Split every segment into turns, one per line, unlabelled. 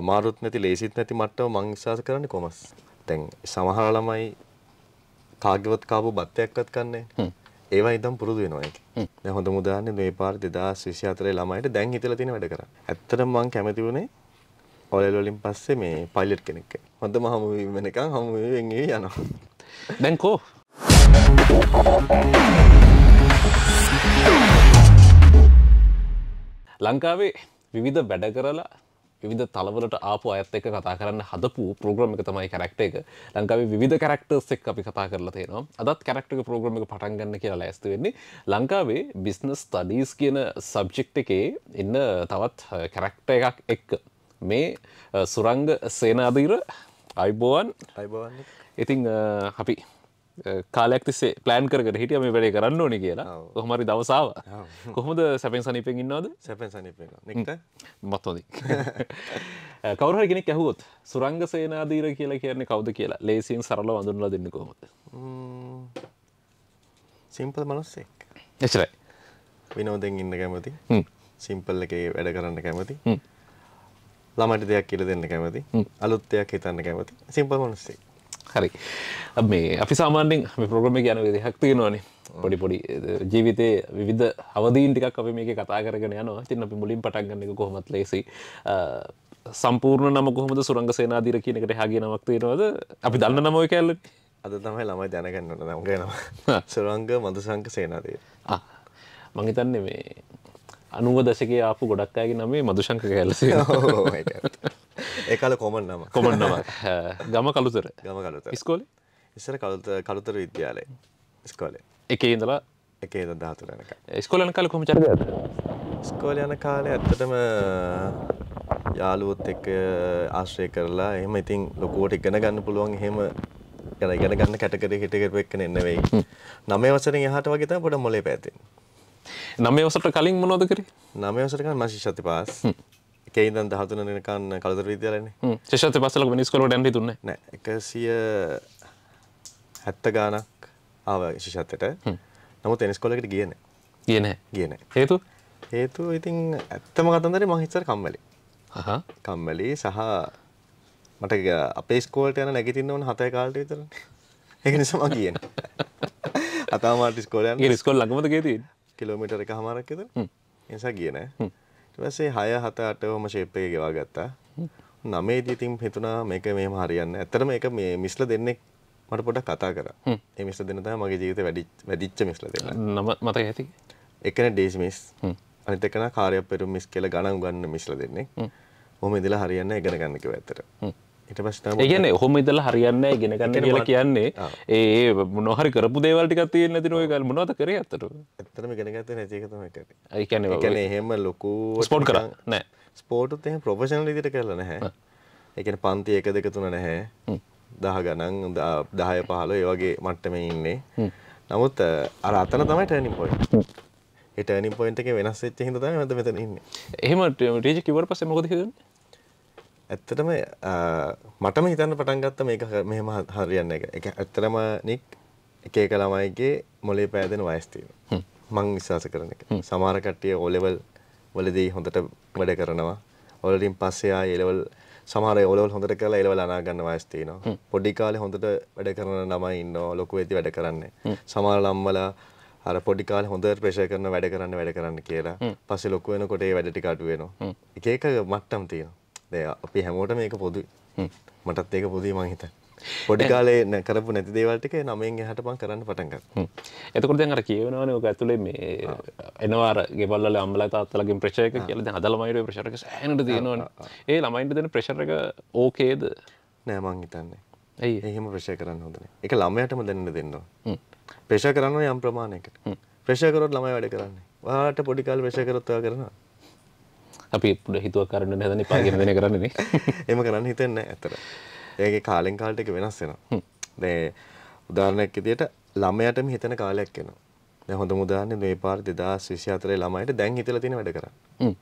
අමාරුත් නැති ලේසිත් නැති මට්ටම මං විශ්වාස කරන්නේ කොමස්. දැන් සමහර ළමයි කාගේවත් කාපු බත්තයක්වත් කන්නේ. ඒවා ඉදම් පුරුදු වෙනවා ඒක. දැන් හොඳම උදාහරණය මේ පාර 2024 ළමයිට දැන් හිතලා තියෙන වැඩ කරන්න. ඇත්තටම මං කැමති වුණේ ඔලෙල් වලින් පස්සේ මේ පයිලට් කෙනෙක්. හොඳම හමු වීම වෙනකන් හමු වීමෙන් යනවා.
දැන් කෝ ලංකාවේ විවිධ වැඩ කරලා විධ තලවලට ආපු අයත් එක කතා කරන්න හදපු ප්‍රෝග්‍රම එක තමයි කරක්ට එක. ලංකාවේ විධ කරක්ටර්ස් එක් අපි කතා කරලා තියෙනවා. අදත් කරක්ටක ප්‍රෝග්‍රම එක පටන්ගන්න කියලා ලැස්තු වෙන්නේ. ලංකාවේ බිස්නස් තඩීස් කියන සබ්ජෙක්් එකේ ඉන්න තවත් කරක්ට එකක් එක්ක. මේ සුරංග සේනාදීර අයිබෝවන්.
අයිබෝවන්.
ඉතිං අපි කාලයක් තිස්සේ ප්ලෑන් කරට හිටිය මේ වැඩේ කරන්න ඕනි කියලා. කොහමරි දවසාාව කොහොමද සැපෙන් සනිපෙන් ඉන්නවද?
සැපෙන් සනිපෙන් නිට
මත්වොද කවර කෙනෙක් ඇහුවොත් සුරංග සේනාදීර කියලා කියන්නේ කවද කියලා ලේසින් සරල වඳුනලා දෙන්න කොහොමද?
සිම්පල් මනුස්සෙක්.
එචරයි
විනෝදෙන් ඉන්න කැමති. සිම්පල් එක වැඩ කරන්න කැමති. ළමට දෙයක් කියල දෙන්න කැමති. අලුත් දෙයක් හිතන්න කැමති. සිම්පල් මනුස්සේ
හරි. මේ අපි සාමාන්‍යෙන් ප්‍රග්‍රම ගැන විදිහක් තියෙනවානේ. පොඩි පොඩි ජීවිතය විධ අවදීන් ටිකක් අප මේක කතා කරගෙන යනවා. තින්න අපි මුලින් පටක්ගන්න එක කොහොමත් ලේසි සම්පූර්ණ නම කොහොමද සුරංග සේනාදීර කියනකට හගේ නමක් තියෙනවද? අපි දන්න නමයි කැල්ල
අද තමයි ළමයි දැනගන්නට නම්ගනවා සුරංග මදුසංක සේනාදය
මංහිතන්නේ මේ අනුව දශක ආපු ගොඩක් අයගේ නමේ මදුශංක කැල්ලස
ඒකාල කොමන් නම.
කොමන් නම. ගම කළුතර.
ගම කලුත
ස්කෝල
ඉස්සර කළුත කළුතර විද්‍යාලය ස්කෝලේ
එක ඉඳලා?
එකේ දහතුරනක
ස්කොලන කල. කොම චර
ස්කෝල යන කාලේ ඇත්තටම යාළුවොත් එක්ක ආශ්‍රය කරලා එහෙම ඉතින් ලොකුවට ඉගෙන ගන්න පුළුවන් එහෙම ගැන ඉගෙන ගන්න කැටගරි හිටකරපු එක්කන එන්න වෙයි නමේ වසරින් එහාට වගේ තමයි පොඩ මොලේ පැතින්
නමේ වසට කලින් මොනෝද කරේ?
නමේ වසරකන් මම ශිෂ්‍යත්ව පාස් එකේ ඉඳන් 13 වෙනකන් කලතර විද්‍යාලයනේ.
ශිෂ්‍යත්ව පාසලක වෙන ඉස්කෝලේට යන්න හිතුන්නේ
නෑ. 170 ගානක් ආව ශිෂ්‍යත්වයට. නමුත් එන ඉස්කෝලේකට ගියේ නෑ.
ගියේ නෑ.
ගියේ නෑ.
හේතුව
හේතුව ඉතින් ඇත්තම කතන්දරේ මං ඉස්සර කම්මැලි.
හහ
කම්මැලි සහ මට අපේ ස්කෝලට යන නැගිටින්න ඕන 7 කාලට විතර. ඒක නිසා මම ගියේ නෑ. අතාමාට ඉස්කෝලේ යන
ඒ ඉස්කෝල ළඟමද ගියේ තියෙන්නේ?
කිලෝමීටර් එකමාරක් විතර. ඒ නිසා ගියේ නෑ. ඊට පස්සේ 6 7 8 වම ෂේප් එක ගෙවා ගත්තා නමේදී ඉතින් හිතුණා මේක මෙහෙම හරියන්නේ. ඇත්තටම මේක මේ මිස්ල දෙන්නෙක් මට පොඩ්ඩක් කතා කරා. ඒ මිස්ල දෙන්න තමයි මගේ ජීවිතේ වැඩි වැඩිච්ච මිස්ල දෙන්න.
නම මතක ඇති
එකනේ ඩේසි මිස්. අනිත් එකන කාර්යයක් පෙරුම් මිස් කියලා ගණන් උගන්න මිස්ල දෙන්නෙක්. ඔහොම ඉඳලා හරියන්නේ ඉගෙන ගන්න කිව්වා ඇත්තට. ඊට පස්සේ තමයි
ඒ කියන්නේ ඔහොම ඉඳලා හරියන්නේ නැහැ ඉගෙන ගන්න කියලා කියන්නේ ඒ මොනවා හරි කරපු දේවල් ටිකක් තියෙන්නේ නැති නෝ ඒක මොනවද කරේ ඇත්තටම.
ඇත්තටම ඉගෙන ගත්තේ නැති එක තමයි කරේ.
ඒ කියන්නේ
ඒ කියන්නේ එහෙම ලොකු
ස්පෝර්ට් කරා නෑ.
ස්පෝර්ට්ත් එහෙම ප්‍රොෆෙෂනල් විදිහට කරලා නැහැ. කියන්නේ පන්ති 1 2 3 නැහැ. 10 ගණන් 10 15 ඒ වගේ මට්ටමේ ඉන්නේ. නමුත් අර අතන තමයි ටර්නින් පොයින්ට්. ඒ ටර්නින් පොයින්ට් එකේ වෙනස් වෙච්ච හින්දා තමයි මම මෙතන ඉන්නේ.
එහෙම ටීචර් කිව්වට පස්සේ මොකද?
ඇත්තටම මටම හිතන්න පටන් ගත්තා මේක මෙහෙම හරියන්නේ එක. ඒක ඇත්තටම නික් එක එක ළමයිගේ මොලේ පෑදෙන වයස් තියෙනවා. මං විශ්වාස කරන එක. සමහර කට්ටිය O level වලදී හොඳට වැඩ කරනවා. වලටින් පස්සේ ආයේ A level සමහර O level හොඳට කරලා A level අනා ගන්න වයස් තියෙනවා. පොඩි කාලේ හොඳට වැඩ කරන ළමයි ඉන්නවා. ලොකු වෙද්දි වැඩ කරන්නේ. සමහර ළම්මලා අර පොඩි කාලේ හොඳට ප්‍රෙෂර් කරන වැඩ කරන්න වැඩ කරන්න කියලා. පස්සේ ලොකු වෙනකොට ඒ වැඩ ටික අඩු වෙනවා. එක එක මට්ටම් තියෙනවා. දැන් අපි හැමෝටම මේක පොදුයි. මටත් ඒක පොදුයි මං හිතන්නේ. පොඩි කාලේ කරපු නැති දේවල් ටික නමෙන් එහාට මං කරන්න පටන් ගත්තා.
එතකොට දැන් අර කියවෙනවනේ ඔක ඇතුලේ මේ එනවා අර ගෙවල් වල අම්මලා තාත්තලාගෙන් ප්‍රෙෂර් එක කියලා දැන් අද ළමයිට ප්‍රෙෂර් එක සෑහෙනට තියෙනවනේ. ඒ ළමයින්ට දෙන ප්‍රෙෂර් එක ඕකේද?
නෑ මං හිතන්නේ.
ඇයි?
එහෙම ප්‍රෙෂර් කරන්න හොඳ නෑ. ඒක ළමයාටම දැනෙන්න දෙන්න ඕන. ප්‍රෙෂර් කරන්න යම් ප්‍රමාණයකට. ප්‍රෙෂර් කරොත් ළමයි වැඩ කරන්නේ. ඔයාලට පොඩි කාලේ ප්‍රෙෂර් කරොත් ඔයා කරනවා.
අපි පුඩ හිතුව කරන්න හැදන පාගෙන දෙන කරන්නේ
එම කරන්න හිතෙන්න ඇතර ඒගේ කාලෙන් කාල්ට එක වෙනස් වෙනවා. දේ උදාරණයක් ඉදියට ළමයටම හිතන කාලයක් දැන් හොඳ උදාහරණයක් මේ පාර 2024 ළමයිට දැන් හිතලා තියෙන වැඩ කරන්න.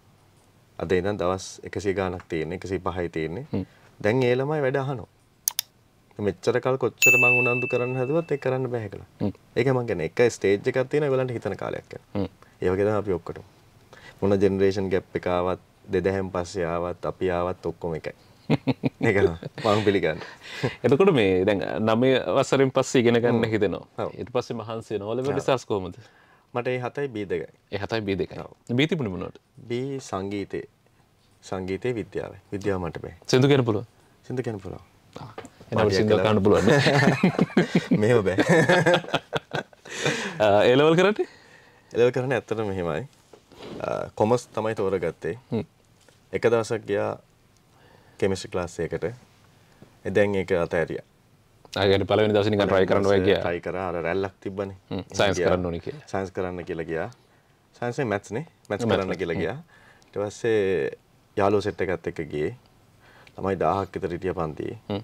අද ඉඳන් දවස් 100 ගාණක් තියෙන්නේ 105යි තියෙන්නේ. දැන් ඒ ළමයි වැඩ අහනවා. මෙච්චර කල් කොච්චර මං උනන්දු කරන්න හැදුවත් ඒක කරන්න බෑ කියලා. ඒක මං කියන්නේ එක ස්ටේජ් එකක් තියෙනවා ඒගොල්ලන්ට හිතන කාලයක් යනවා ඒ වගේ තමයි අපි ඔක්කොටම මොන ජෙනරේෂන් ගැප් එක ආවත් දෙදැහැම් පස්සේ ආවත් අපි ආවත් ඔක්කොම එකයි. ඒක මං පිළිගන්න.
එතකොට මේ දැන් නමේ වසරින් පස්සේ ඉගෙන ගන්න හිතෙනවා. ඊට පස්සේ මහන්සේ නොලවට සස් කොහොමද?
මට ඒ හතයි බී දෙකයි.
ඒ හතයි බී දෙකයි. බීතිපුණ මොනට
බී සංගීතය සංගීතය විද්‍යාව විද්‍යාව මට බෑ.
සිදු කෙන පුළුව
සිින්ද කෙන පුලා
එනට සිින්ද කන්න පුළුවන්
මෙම බෑ.
ඒලවල් කරට
එලව කරන ඇත්තට මෙහෙමයි කොමස් තමයි තෝර ගත්තේ එක දවසක් ගියා කෙමිස්ටි ක්ලාස්සයකට එදැන් ඒක අතඇරිය
අයට පලවෙනි දසිනික රයි කරන්න ඔය කිය
ටයි කර අර රැල්ලක් තිබ්බන
සයින්ස් කරන්න ඕනි කියලා.
සයින්ස් කරන්න කියලා ගියා සයින්සේ මැත්ස්නේ මැත්ස් කරන්න කියලා ගියා ඊට පස්සේ යාළුවෝ සෙට් එකත් එක්ක ගියේ ළමයි 1000ක් විතර හිටිය පන්තියේ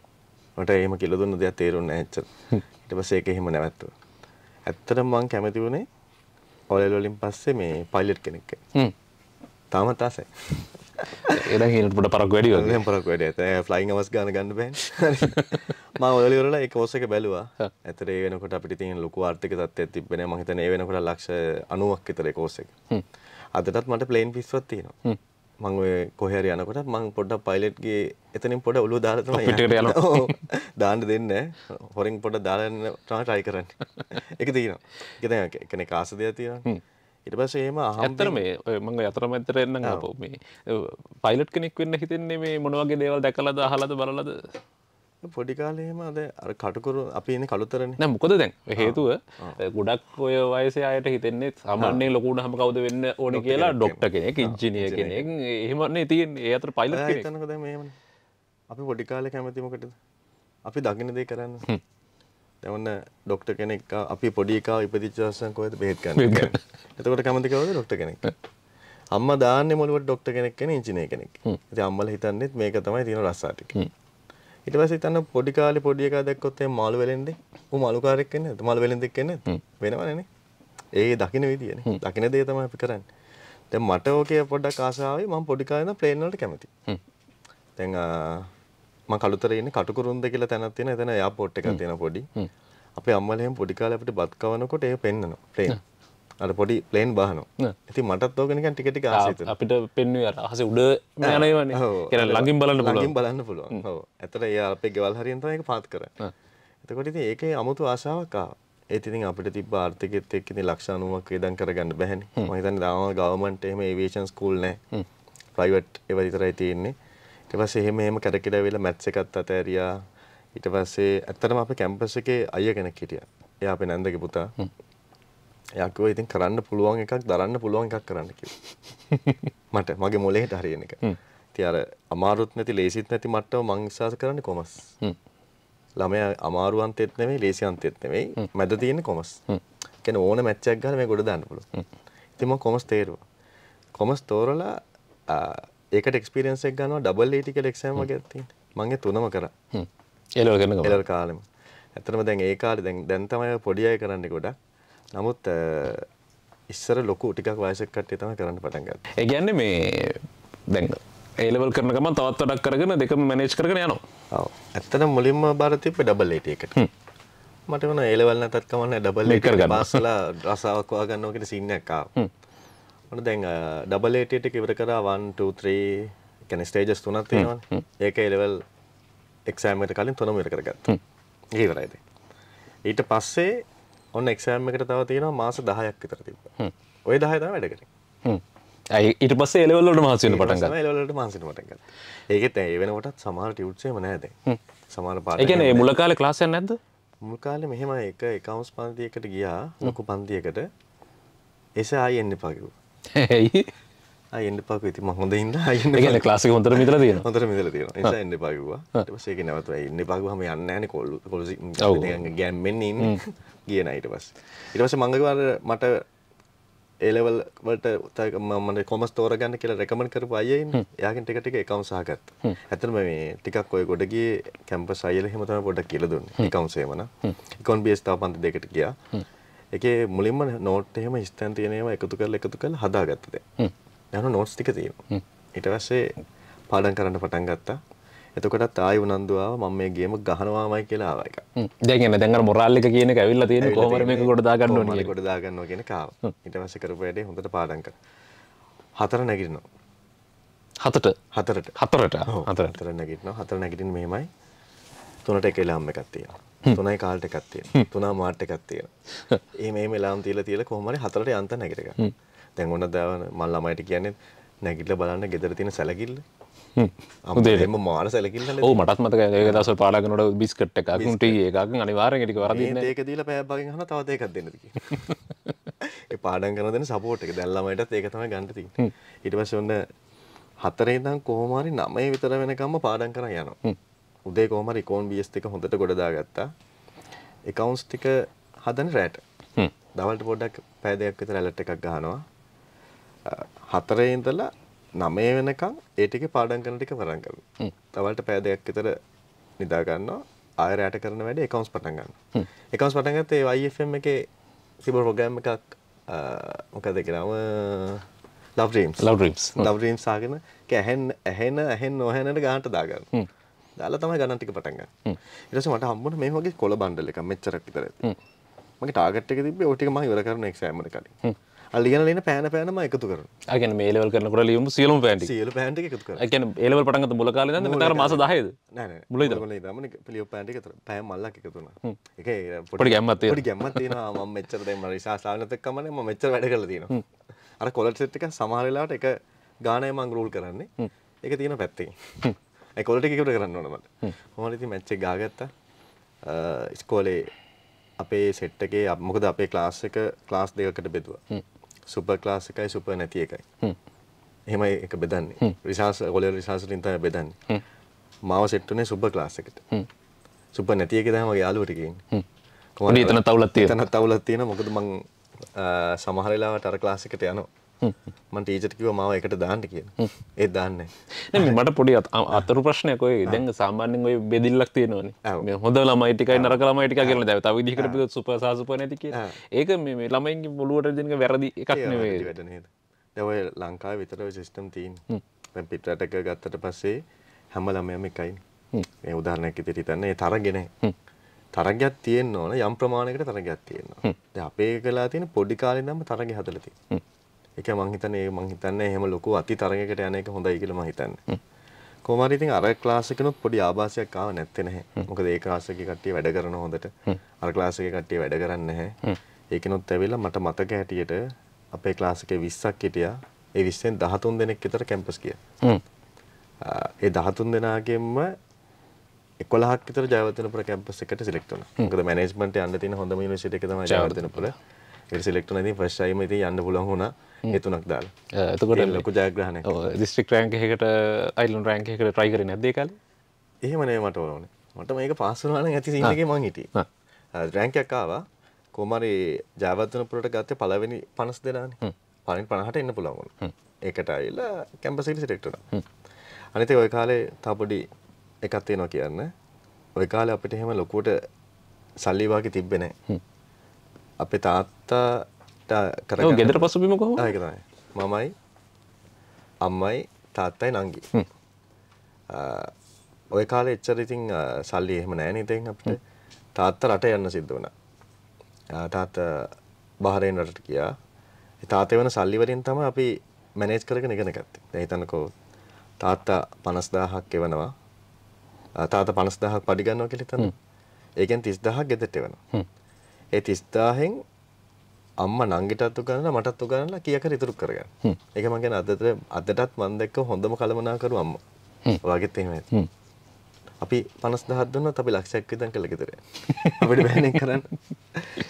මට එහෙම කියලා දුන්න දෙයක් තේරුන්නේ නැහැ එච්චර ඊට පස්සේ ඒක එහෙම නැවැත්තුවා ඇත්තටම මං කැමති වුණේ ඔලෙල් වලින් පස්සේ මේ පයිලට් කෙනෙක්. තාමත් ආසයි
එද හිට පරක්
දැන් පරක් වැඩ ෆ්ලයින් අවස් ගාන ගන්න බෑන්. මම ඔලි වල එක කොස් එක බැලුවා. ඇතර වෙනකොට අපිට තියෙන ලොකු ආර්ථික තත්ත්වයක් තිබෙනවා මම හිතන්නේ ඒ වෙනකොට ලක්ෂ 90ක් විතර ඒ කෝස් එක. අදටත් මට ප්ලේන් පිස්වත් තියෙනවා මං ඔය කොහේ හරි යනකොට මං පොඩ්ඩක් පයිලට් ගේ එතනින් පොඩ ඔළුව දාලා තමයි
පිටේට
යන්නේ.
යනවා.
ඔව්. දාන්න දෙන්නේ. හොරෙන් පොඩ්ඩක් දාලා යන්න තමයි try කරන්නේ ඒක තියෙනවා දැන් කෙනෙක් ආස දෙයක් තියෙනවා ඊට පස්සේ එහෙම අහම්
ඇත්තර මේ ඔය මංග අතර මැතර එන්න අප මේ පයිලට් කෙනෙක් වෙන්න හිතන්නේ මේ මොනවගේ දේවල් දැකලද අහලද බලලද
පොඩි කාලේ එහෙම අද අර කටුකුරු අපි ඉන්නේ කළුතරනේ.
නෑ මොකද දැන්? හේතුව ගොඩක් ඔය වයස අයට හිතෙන්නේ සාමාන්‍යයෙන් ලොකුට හම කවුද වෙන්න ඕන කියලා ඩොක්ට කෙනෙක් ඉංජිනිය කෙනෙක්. එහෙමන්නේ තියෙන් ඒ අතර පයිලට් කෙනෙක්.
හිතන්නකෝ දැන් මෙහෙමනේ. අපි පොඩි කාලේ කැමති මොකටද? අපි දකින්න දේ කරන්න. දැන් ඔන්න ඩොක්ටර් කෙනෙක් අපි පොඩි එකා ඉපදිච්ච දවසන් කොහෙද? බෙහෙත් ගන්න. එතකොට කැමති කවුද ඩොක්ටර් කෙනෙක්? අම්මා දාන්නේ මොළුවට ඩොක්ටර් කෙනෙක් කෙනෙක් ඉංජිනේර කෙනෙක්. ඉතින් අම්මලා හිතන්නේත් මේක තමයි තියෙන රස්සා ටික ඊට පස්සේ හිතන්න පොඩි කාලේ පොඩි එකා දැක්කොත් එහෙනම් මාළු වෙලෙන්දේ. ඌ මාළුකාරයෙක් වෙන්නේ නැද්ද? මාළු වෙලෙන්දෙක් වෙන්නේ නැද්ද? වෙනවනේ ඒ දකින්න විදියනේ. දකින්න දේ තමයි අපි කරන්නේ. දැන් මට ඕකේ පොඩ්ඩක් ආසාවයි. මම පොඩි කාලේ ඉඳන් ප්ලේන් වලට කැමතියි. දැන් මම කළුතරේ ඉන්නේ කටුකුරුන්ද කියලා තැනක් තියෙන එතන එයාපෝට් එකක් තියෙන පොඩි. අපේ අම්මලා එහෙම පොඩි කාලේ අපිට බත් කවනකොට ඒක පෙන්නනවා ප්ලේන් අර පොඩි ප්ලේන් බහනවා.
නෑ.
ඉතින් මටත් ඕක නිකන් ටික ටික ආස හිතුණා
අපිට පෙන්ව අර හස උඩ යනවන. කිය ලඟින් බලන්න පුළුවන්.
බලන්න පුළුවන්. ඔව්. ඇත්තට ඒ අපේ ගෙවල් ඒක පාත් කරන්නේ. එතකොට ඉතින් ඒකේ අමුතු ආශාවක් ආවා. ඒත් ඉතින් අපිට තිබ්බ ආර්ථිකෙත් එක්ක ඉතින් ලක්ෂ 90ක් වේදම් කරගන්න බැහැනේ. මම හිතන්නේ තාම ගවර්න්මන්ට් එහෙම ඒවියේෂන් ස්කූල් නැහැ ප්‍රයිවට් ඒවා විතරයි තියෙන්නේ. ඊට පස්සේ එහෙම එහෙම කැරකිලා ඇවිල්ලා මැත්ස් එකත් අතෑරියා. ඊට පස්සේ ඇත්තටම අපේ කැම්පස් එකේ අයියා කෙනෙක් හිටියා. එයා අපේ නැන්දගේ පුතා කිව්වා ඉතින් කරන්න පුළුවන් එකක් දරන්න පුළුවන් එකක් කරන්න කිව්වා. මට මගේ මොලේට හරියන එක. ඉතින් අර අමාරුත් නැති ලේසිත් නැති මට්ටම මං විශ්වාස කරන්නේ කොමස්. ළමයා අමාරු අන්තෙත් නෙමෙයි ලේසි අන්තෙත් නෙමෙයි මැද තියෙන්නේ කොමස්. කියන්නේ ඕන මැච් එකක් ගහලා මේ ගොඩ දාන්න පුළුවන්. ඉතින් මම කොමස් තේරුවා. කොමස් තෝරලා ඒකට එක්ස්පීරියන්ස් එක ගන්නවා ඩබල් ඒටි කියලා එක්සෑම් වගේක් තියෙනවා මම ඒ තුනම කරා.
එලව කරන
එලර් කාලෙම. ඇත්තටම දැන් ඒ කාලේ දැන් දැන් තමයි පොඩි අය කරන්නේ ගොඩක් නමුත් ඉස්සර ලොකු ටිකක් වයසක කට්ටිය තමයි කරන්න පටන් ගත්තේ.
ඒගැන්නේ මේ දැන් ඒලවල් කරනකම තවත් වඩක් කරගෙන දෙකම මැනේජ් කරගෙන යනවා.
ඔව්. ඇත්තටම මුලින්ම බාර තිබ්බේ ඩබල් ඒටි එකට. මට වුණා ඒ ලෙවල් නැතත් කමන්නේ ඩබල් ඒටි
කරගන්න.
පාසලා රසාවක් හොයා ගන්නවා කියන සීන් එකක් ආවා මොන දැන් ඩබල් ඒටි එක ඉවර කරා 1 2 3 කියන්නේ ස්ටේජස් තුනක් තියෙනවානේ. ඒක ඒ ලෙවල් එක්සෑම් එකට කලින් තුනම ඉවර කරගත්තා. ඒක ඉවරයි දැන්. ඊට පස්සේ ඔන්න එක්සෑම් එකට තව තියෙනවා මාස 10ක් විතර තිබ්බා. ওই 10 තමයි වැඩ කරේ.
ඊට පස්සේ එලවල්ලට මහසවෙන පටන්
ලට මටන් ගත්තා. ඒකෙත් ඒ වෙනකොටත් සමහර ටියුට්සේම නෑ දැන්. සමහර පාඩම්
ඒගැන මුල කාල ක්ලාසය නැද්ද?
මුල් කාලේ මෙහෙම එක එකවුන්ස් පන්තියකට ගියා ලොකු පන්තියකට. එස ආයි එන්න එපා කිව්වා.
ඇයි
එන්න ඉතින් මම හොඳ එන්න
ඒගැන ක්ලාසික හොඳර මිතර තියෙන
හොඳට මිදලා නිසා එන්න ඒක නැවතුවා. එන්න එපා කිව්වම යන්නේ නැහනේ කොල්ලු. නිකන් ගැම්මෙන් ඉන්නේ. ගියේ නෑ ඊට පස්සේ. ඊට පස්සේ මං ගිහුවා අර මට ඒ ලෙවල් වලට ත- මම මට කොමර්ස් තෝරගන්න කියලා රෙකමන්ඩ් කරපු අයියා ඉන්නේ. එයාගෙන් ටික ටික එකවුන්ස් අහගත්තා ඇත්තටම මේ ටිකක් ඔය ගොඩ ගියේ කැම්පස් අයියලා එහෙම තමයි පොඩ්ඩක් කියලා දුන්නේ. එකවුන්ස් එහෙම නා ඉකොන් බේස් තව පන්ති දෙකට ගියා. ඒකේ මුලින්ම නෝට් එහෙම ස්ටෑන් තියෙන ඒවා එකතු කරලා එකතු කරලා හදාගත්තා දැන් යන නෝට්ස් ටික තියෙනවා. ඊට පස්සේ පාඩම් කරන්න පටන් ගත්තා. එතකොටත් ආයි උනන්දු ආවා මම මේ ගේම ගහනවාමයි කියලා ආවා එක
දැගෙන දැඟර මොරල්ලික කියන එක ඇවිල්ල තියෙන කොහමර මේක ගොඩ දාගන්න ඕන
කොහොමද ගොඩ දාගන්නවා කියන කාව ඊට පස්සේ කරපු වැඩේ හොඳට පාඩම් කරා. හතර නැගිටිනවා.
හතට?
හතරට.
හතරට?
හතර නැගිටිනවා. හතර නැගිටින් මෙහෙමයි. තුනට එක එලාම් එකක් තියෙනවා. තුනයි කාල්ට එකක් තියෙනවා. තුනා මාට් එකක් තියෙනවා. ඒ මේ එලාම් තියලා තියලා කොහොම හරි හතරට යන්ත නැගිට ගන්න දැන් ඔන්න දාවන මල් ළමයිට කියන්නේ නැගිටලා බලන්න ගෙදර තියෙන සැලකිල්ල. එම මාර සැලකිල්ල
ඕ මටත් මතක ඒක දස පාඩගනට බිස්කට් එකක් ට එකක් අනිවාරෙන් ටික වරදින්න
ඒක දීලා පැය භාගෙන් අහන තව දෙකක් දෙන්නද කියලා. ඒ පාඩම් කරන දෙන සපෝට් එක දැන් ළමයිටත් ඒක තමයි ගන්න තියෙන්නේ. ඊට පස්සේ ඔන්න හතරේ ඉඳන් කොහොම හරි 9 විතර වෙනකම්ම පාඩම් කරන් යනවා. උදේ කොහොම හරි ඉකෝන් BS ටික හොඳට ගොඩ දාගත්තා. accounts ටික හදන රැට. දවල්ට පොඩ්ඩක් පැය දෙකක් විතර ඇලර්ට් එකක් ගහනවා. හතරේ ඉඳලා 9 වෙනකම් ඒ ටිකේ පාඩම් කරන ටික වරන් කරනවා. දවල්ට පැය දෙකක් විතර නිදා ගන්නවා. ආයෙ රැට කරන වැඩේ accounts පටන් ගන්නවා. accounts පටන් ගත්තේ ඒ IFM එකේ තිබුණු ප්‍රෝග්‍රෑම් එකක් මොකද නම Love Dreams.
Love Dreams.
Love Dreams ආගෙන ඒක ඇහෙන් ඇහෙන ඇහෙන් නොහැනට ගානට දාගන්න. දාලා තමයි ගණන් ටික පටන් ගන්න. ඊට පස්සේ මට හම්බුණා මේ වගේ කොළ බණ්ඩල් එකක් මෙච්චරක් විතර. මගේ ටාගට් එක තිබ්බේ ඔය ටික මම ඉවර කරන එකට කලින්. අර ලියන ලියන පෑන පෑන මම එකතු කරනවා.
අගැන මේලවල් කරනකට ලියුම් සියලුම් පැන්ටි
සියලු පෑන් ටික එකතු.
ඇකන ඒලවල් පටන්ගත මුල කාල තර මාස දහයද මුල
ටික විතර පෑන් මල්ලක් එකතු වුණා. ඒක ඒ
පොඩි ගැම්මක් තියෙනවා.
පොඩි ගැම්මක් තියෙනවා. මම මෙච්චර ආවනත් එක්කමනේ මම මෙච්චර වැඩ කරලා තියෙනවා. අර කොලර් සෙට් එක සමහර වෙලාවට එක ගානයි මම රූල් කරන්නේ. ඒක තියෙන පැත්තේ. ටික ඉවර කරන්න ඕන මට. කොහොමද ඉතින් මැච් එක ගාගත්තා. අ, ඉස්කෝලේ අපේ සෙට් එකේ අප- ක්ලාස් එක ක්ලාස් දෙකකට බෙදුවා. සුපර් ක්ලාස් එකයි සුපර් නැති එකයි. එහෙමයි එක බෙදන්නේ. රිසර්ච් කොලර් රිසර්ච් වලින් තමයි බෙදන්නේ. මාව සෙට් උනේ සුපර් ක්ලාස් එකට. සුපර් නැති එකේ තමයි මගේ යාළුවෝ ටික ඉන්නේ.
පොඩි එතන තවුලක් තියෙනවා.
එතන තවුලක් තියෙනවා මොකද මං සමහර වෙලාවට අර ක්ලාස් එකට යනවා. මං ටීචර්ට කිව්වා මාව එකට දාන්න කියලා. ඒත් දාන්නේ
මට පොඩි අත- අතරු ප්‍රශ්නයක් ඔය. දැන් සාමාන්‍යයෙන් ඔය බෙදිල්ලක් තියෙනවනේ. හොඳ ළමයි ටිකයි නරක ළමයි ටිකයි කියලා දැන් තව විදිහකට බෙදුවොත් සුපර් සහ සුපර් නැති කියලා. ඒක මේ ළමයින්ගේ මොළුවට දෙන එක වැරදි එකක්
ඒ? දැන් ඔය ලංකාවේ විතර සිස්ටම් තියෙන්නේ. දැන් පිටරටක ගත්තට පස්සේ හැම ළමයාම එකයිනේ. මේ උදාහරණයක් විදිහට හිතන්න ඒ තරගේ නැහැ. තරගයක් තියෙන්න ඕන යම් ප්‍රමාණයකට තරගයක් තියෙනවා. දැන් අපේ කලා තියෙන පොඩි කාලේ ඉඳන්ම තරගය හදලා තියෙනවා. ඒක මං හිතන්නේ මං හිතන්නේ එහෙම ලොකු අති තරගයකට යන එක හොඳයි කියලා මං හිතන්නේ. කොහොම හරි ඉතින් අර ක්ලාස් එකනොත් පොඩි ආభాසයක් ආව නැත්තේ නැහැ. මොකද ඒ ක්ලාස් එකේ කට්ටිය වැඩ කරන හොඳට. අර ක්ලාස් එකේ කට්ටිය වැඩ කරන්නේ නැහැ. ඒකනොත් ඇවිල්ලා මට මතක හැටියට අපේ ක්ලාස් එකේ 20ක් හිටියා. ඒ 20න් 13 දෙනෙක් විතර කැම්පස් ගියා. ඒ 13 දෙනාගෙන්ම 11ක් විතර ජයවර්ධනපුර කැම්පස් එකට සිලෙක්ට් වුණා. මොකද මැනේජ්මන්ට් යන්න තියෙන හොඳම යුනිවර්සිටි එක තමයි ජයවර්ධනපුර. ඒකට සිලෙක්ට් වුණා ඉතින් ෆස්ට් ටයිම් ඉතින් යන්න පුළුවන් වුණා. ඒ තුනක් දාලා.
එතකොට
ලොකු ජයග්‍රහණයක්.
දිස්ත්‍රික් රෑන්ක එකට අයිලන් රෑන්ක එකට ට්‍රයි කරේ නැද්ද ඒ කාලේ
එහෙම නේ මට ඕනේ. මට මේක පාස් වුණා නම් ඇති එකේ මං හිටියේ.
ආ.
රෑන්ක් එකක් ආවා. කොහමරි ජයවර්ධනපුරට ගත්තේ පළවෙනි 50 දෙනානේ. පළවෙනි 50ට එන්න පුළුවන් එකට සිලෙක්ට් වුණා. අනිත් ඒ ඔය කාලේ තව පොඩි එකක් තියෙනවා කියන්න. ඔය කාලේ අපිට එහෙම ලොකුවට සල්ලි වාගේ තිබ්බේ නැහැ. අපේ තාත්තාට කරගන්න
ගෙදර පසුබිම
ඒක තමයි. මමයි අම්මයි තාත්තයි නංගි. ඔය කාලේ එච්චර ඉතින් සල්ලි එහෙම නැහැ ඉතින් අපිට. තාත්තා රට යන්න සිද්ධ වුණා. තාත්තා බහරේන් රටට ගියා. ඒ තාත්තේ වෙන සල්ලි වලින් තමයි අපි මැනේජ් කරගෙන ඉගෙන ගත්තේ. දැන් හිතන්නකෝ තාත්තා 50000ක් එවනවා. තාත්තා 50000ක් පඩි ගන්නවා කියලා හිතන්න. ඒකෙන් 30000ක් ගෙදරට එවනවා. ඒ 30000න් අම්මා නංගිටත් උගන්වලා මටත් උගන්වලා කීයක් ඉතුරු කරගන්න. ඒක මම කියන්නේ අදට අදටත් මම දැක්ක හොඳම කලමනාකරු අම්මා. ඔයාගෙත් එහෙම ඇති. අපි 50000ක් දුන්නොත් අපි ලක්ෂයක් විතර කළ ගෙදර. අපිට බෑනේ කරන්න.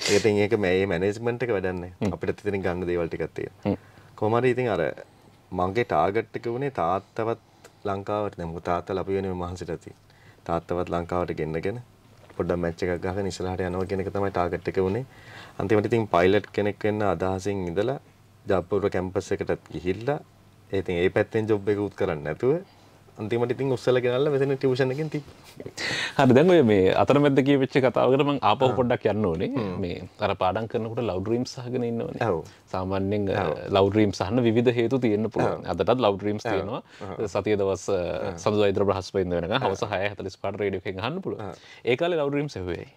ඒක ඉතින් ඒක මේ මැනේජ්මන්ට් එක වැඩක් නැහැ. අපිට ඉතින් ගන්න දේවල් ටිකක් තියෙනවා. කොහොම හරි ඉතින් අර මගේ ටාගට් එක වුණේ තාත්තවත් ලංකාවට නේ. මොකද තාත්තලා අපි වෙනුවෙන් මහන්සිට ඇති. තාත්තවත් ලංකාවට ගෙන්නගෙන පොඩ්ඩක් මැච් එකක් ගහගෙන ඉස්සරහට යනවා කියන එක තමයි ටාගට් එක වුණේ. අන්තිමට ඉතින් පයිලට් කෙනෙක් වෙන්න අදහසින් ඉඳලා ජාප්පුර කැම්පස් එකටත් ගිහිල්ලා ඒ ඉතින් ඒ පැත්තෙන් ජොබ් එක උත් කරන්නේ නැතුව අන්තිමට ඉතින් උස්සලා ගෙනල්ලා මෙතන ටියුෂන් එකෙන් තිබ්බා.
හරි දැන් ඔය මේ අතරමැද්ද කියවෙච්ච කතාවකට මම ආපහු පොඩ්ඩක් යන්න ඕනේ. මේ අර පාඩම් කරනකොට ලව් ඩ්‍රීම්ස් අහගෙන ඉන්නවනේ.
ඔව්.
සාමාන්‍යයෙන් ලව් ඩ්‍රීම්ස් අහන්න විවිධ හේතු තියෙන්න පුළුවන්. අදටත් ලව් ඩ්‍රීම්ස් තියෙනවා. සතිය දවස් සඳුදා ඉදර බ්‍රහස්පතින්ද වෙනකන් හවස 6:45 රේඩියෝ එකෙන් අහන්න පුළුවන්. ඒ කාලේ ලව් ඩ්‍රීම්ස් ඇහුවේ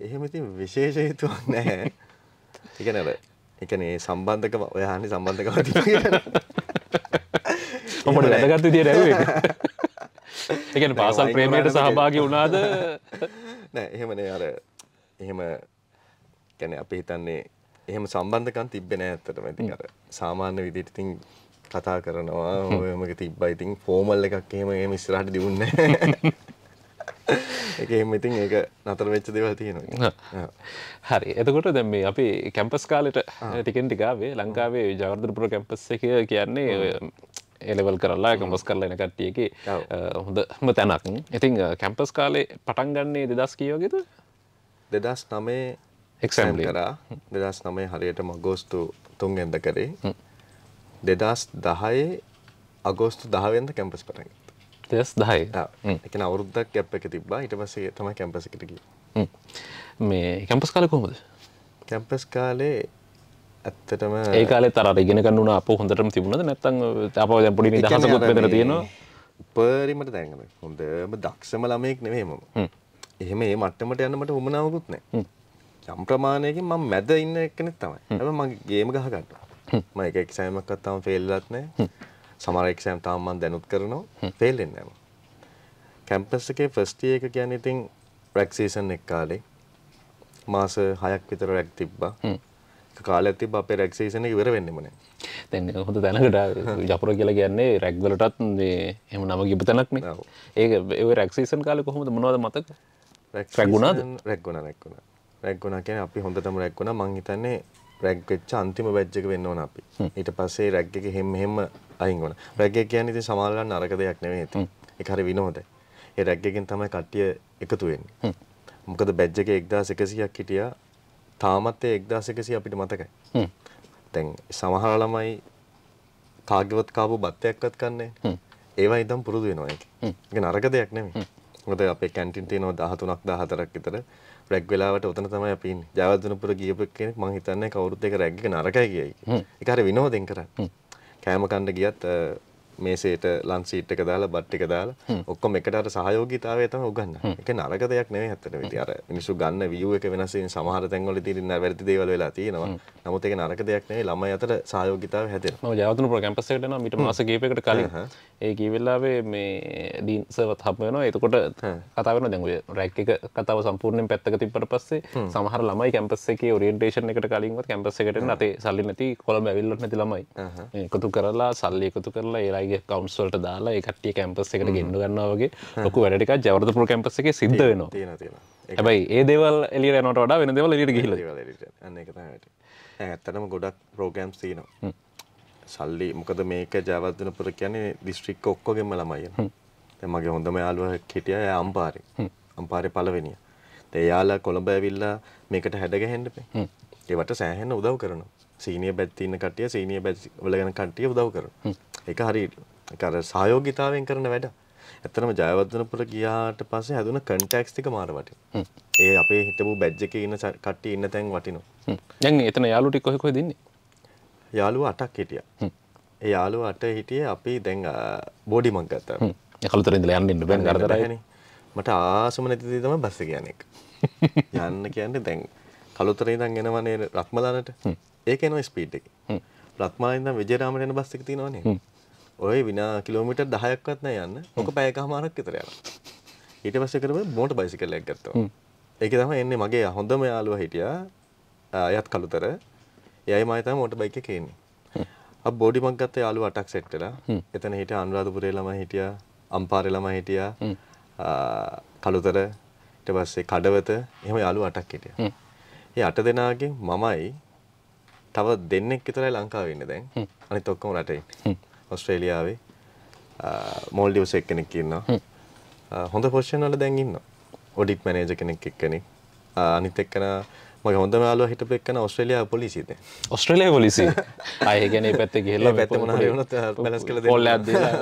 එහෙම ඉතින් විශේෂ හේතුවක් නැහැ. ඒ කියන්නේ ඒ කියන්නේ සම්බන්ධකම ඔය අහන්නේ සම්බන්ධකම තියෙනවා.
ඔමට වැදගත්ත තිය රැව එකන පාසල් ප්‍රේමයට සහභාගි වුණාද?
නෑ එහෙමනේ අර එහෙම ගැන අපි හිතන්නේ එහෙම සම්බන්ධකන් තිබෙන ඇත්තටම. ඉතින් අර සාමාන්‍ය විදිහට ඉතින් කතා කරනවා. ඔයමක තිබ්බයි ඉතින් ෆෝමල් එකක් එහෙම ඉස්සරහට දියුන්නේ ඒක එහෙම ඉතින් ඒක නතර වෙච්ච දේවල් තියෙනවා.
හරි. එතකොට දැම් මේ අපි කැම්පස් කාලෙට ටිකෙන් ටිකාවේ ලංකාවේ ජවර්ධරපුර කැම්පස් එක කියන්නේ එලෙවල් කරලා කම්පස් කරලා එන කට්ටියක හොඳම තැනක්. ඉතින් කැම්පස් කාලේ පටන් ගන්නේ දෙදස් කියෝගෙද
දෙදස් නමේ එක්සම් කරා. දෙදස් නමේ හරියට මගෝස්තු තුන්ගෙන්ද කරේ. දෙදස් දහයේ අගෝස්තු දහවෙන්ද කැම්පස් පටන්
දෙස් දහයි?
එක අවුරුද්දක් ගැප් එක තිබ්බා. ඉට පස්සේ තම කැම්පස එකට ගිය.
මේ කැම්පස් කාල කොහොමද?
කැම්පස් කාලේ ඇත්තටම
ඒ කාලේ තර ඉගෙන කන්නුන අප හොඳටම තිබුණද? නැත්තං අප පොඩි නිදහසකුත් වෙදර තියෙනවා.
උපරිමට දැන්ගන හොඳම දක්ෂම ළමයෙක් නෙවේ මම. එහෙම ඒ මට්ටමට යන්නමට උමනාවකුත් නෑ. යම් ප්‍රමාණයකින් මම මැද ඉන්න එකනෙත් තමයි. ඇම මගේ ගේම ගහගන්න ම එක එක්සෑමක් අත්තාම ෆෙල්ලත් නෑ. සමර එක්සෑම් තාම මන් දැනුත් කරනවා. ෆෙල්ලෙන් නෑම කැම්පස් එකේ ෆස්ටිය එක කියන්න ඉතින් රැක්සේෂන් එක් කාලේ. මාස හයක් විතර රැක් තිබ්බා කාල ඇති අපේ රැක්සේෂන ඉවර වෙන්නමන
තැන්න හොඳ තැනකට ජපුර කියලා කියන්නේ රැක්වලටත් එම නම ගිප තැනක්න ඒක ඒ රැක්සේෂන් කාල කොහොමද? මොනවද මතක? රැක්ගුණාද
රැක්ගුණ රැක්ගුණ රැක්ගුණ කියන අපි හොඳටම රැක්ගුණ මං හිතන්නේ රැග්වෙච්ච අන්තිම බැජ්ජක වෙන්න ඕන අපි. ඊට පස්සේ රැග් එක හෙම හෙම අයින් වුණා. රැග් එක කියන්නේ ඉතින් සමහරවල් නරක දෙයක් නෙවෙයි ඉතින්. ඒක හරි විනෝදයි. ඒ රැග් එකෙන් තමයි කට්ටිය එකතු වෙන්නේ. මොකද බැජ් එකේ 1100ක් හිටියා තාමත් ඒ 1100 අපිට මතකයි. දැන් සමහර ළමයි කාගේවත් කාපු බත්තයක්වත් කන්නේ ඒවා ඉදම් පුරුදු වෙනවා ඒක. ඒක නරක දෙයක් නෙමෙයි. මොකද අපේ කැන්ටින් තියෙනවා 13ක් 14ක් විතර. රැග් වෙලාවට ඔතන තමයි අපි ඉන්නේ. ජයවර්ධනපුර ගියපු කෙනෙක් මං හිතන්නේ කවුරුත් ඒක රැග් එක නරකයි කියයි. ඒක හරි විනෝදෙන් කරන්නේ. කෑම කන්න ගියත් මේසේට ලන්ච් සීට් එක දාලා බත් එක දාලා ඔක්කොම එකට අර සහයෝගීතාවය තමයි උගන්වන්නේ. ඒක නරක දෙයක් නෙවෙයි ඇත්තටම. ඉතින් අර මිනිස්සු ගන්න view එක වෙනස් වෙන සමහර තැන්වල තියෙන වැරදි දේවල් වෙලා තියෙනවා. නමුත් ඒක නරක දෙයක් නෙවෙයි ළමයි අතර සහයෝගීතාවය හැදෙනවා.
මම ජයවර්ධනපුර කැම්පස් එකට එනවා මීට මාස කිහිපයකට කලින්. ඒ කී වෙලාවේ මේ ඩීන් සර්වත් හම් වෙනවා. එතකොට කතා වෙනවා දැන් ඔය රැක් එක කතාව සම්පූර්ණයෙන් පැත්තක තිබ්බට පස්සේ සමහර ළමයි කැම්පස් එකේ ඔරියන්ටේෂන් එකට කලින්වත් කැම්පස් එකට එන්න අතේ සල්ලි නැති කොළඹ ඇවිල්ලත් නැති ළමයි. එකතු කරලා සල්ලි එකතු කරලා ඒ අයගේ accounts වලට දාලා ඒ කට්ටිය කැම්පස් එකට ගෙන්න ගන්නවා වගේ ලොකු වැඩ ටිකක් ජවර්ධනපුර කැම්පස් එකේ සිද්ධ වෙනවා. හැබැයි ඒ දේවල් එළියට යනවට වඩා වෙන දේවල්
ඒක තමයි වැටෙන්නේ. ඇත්තටම ගොඩක් ප්‍රෝග්‍රෑම්ස් තියෙනවා. සල්ලි මොකද මේක ජයවර්ධනපුර කියන්නේ දිස්ත්‍රික්ක ඔක්කොගෙම ළමයි. දැන් මගේ හොඳම යාළුවා හිටියා එයා අම්පාරේ. අම්පාරේ පළවෙනිය. දැන් එයාලා කොළඹ ඇවිල්ලා මේකට හැඩ ගැහෙන්න බෑ. ඒවට සෑහෙන උදව් කරනවා. සීනියර් බැච් තියෙන කට්ටිය සීනියර් බැච් වල යන කට්ටිය උදව් කරනවා. ඒක හරි ඒක අර සහයෝගිතාවෙන් කරන වැඩ. ඇත්තටම ජයවර්ධනපුර ගියාට පස්සේ හැදුන කන්ටැක්ස් ටික මාර වටිනවා. ඒ අපේ හිටපු බැජ් එකේ ඉන්න කට්ටිය ඉන්න තැන් වටිනවා.
දැන් එතන යාළුවෝ ටික කොහෙ කොහෙද ඉන්නේ?
යාළුවා අටක් හිටියා. ඒ යාළුවා අට හිටියේ අපි දැන් බෝඩි මක් ගත්තා.
කළුතර ඉඳලා යන්න බෑනේ කරදරයි.
මට ආසම නැති දේ තමයි බස් එක යන එක. යන්න කියන්නේ දැන් කළුතර ඉඳන් එනවනේ රත්මලානට. ඒක එනවා ස්පීඩ් එකේ. රත්මලා ඉඳන් විජේරාමට එන බස් එක තියෙනවනේ. ඔය විනා කිලෝමීටර් 10ක්වත් නෑ යන්න. ඔක පැයකමාරක් විතර යනවා. ඊට පස්සේ කරම මෝටර් බයිසිකල් එකක් ගත්තා. ඒකේ තමයි එන්නේ මගේ හොඳම යාළුවා හිටියා. එයත් කළුතර. එයයි මම තමයි මෝටර් බයික් එකේ එන්නේ. අප බෝඩි මක් ගත්ත යාළුවා අටක් සෙට් වෙලා. එතන හිටියා අනුරාධපුරේ ළමයි හිටියා. අම්පාරේ ළමයි හිටියා. කළුතර ඊට පස්සේ කඩවත එහෙම යාළුවා අටක් හිටියා. ඒ අට දෙනාගෙන් මමයි තව දෙන්නෙක් විතරයි ලංකාවේ ඉන්නේ දැන්. අනිත් ඔක්කොම රටේ ඉන්නේ. ඔස්ට්‍රේලියාවේ මෝල්ඩිව්ස් එක්කෙනෙක් ඉන්නවා. හොඳ පොසිෂන් වල දැන් ඉන්නවා. ඔඩිට් මැනේජර් කෙනෙක් එක්කෙනෙක්. අනිත් එක්කන මගේ හොඳම යාළුවා හිටපු එක්කන ඔස්ට්‍රේලියාවේ පොලිසිය දැන්.
ඔස්ට්‍රේලියාවේ පොලිසිය. ඒ කියන්නේ පැත්තේ ගිහලා
මේ පැත්තේ මොනවා හරි වුණොත් බැලන්ස් කරලා දෙන්න.
පොල්ලයක් දීලා.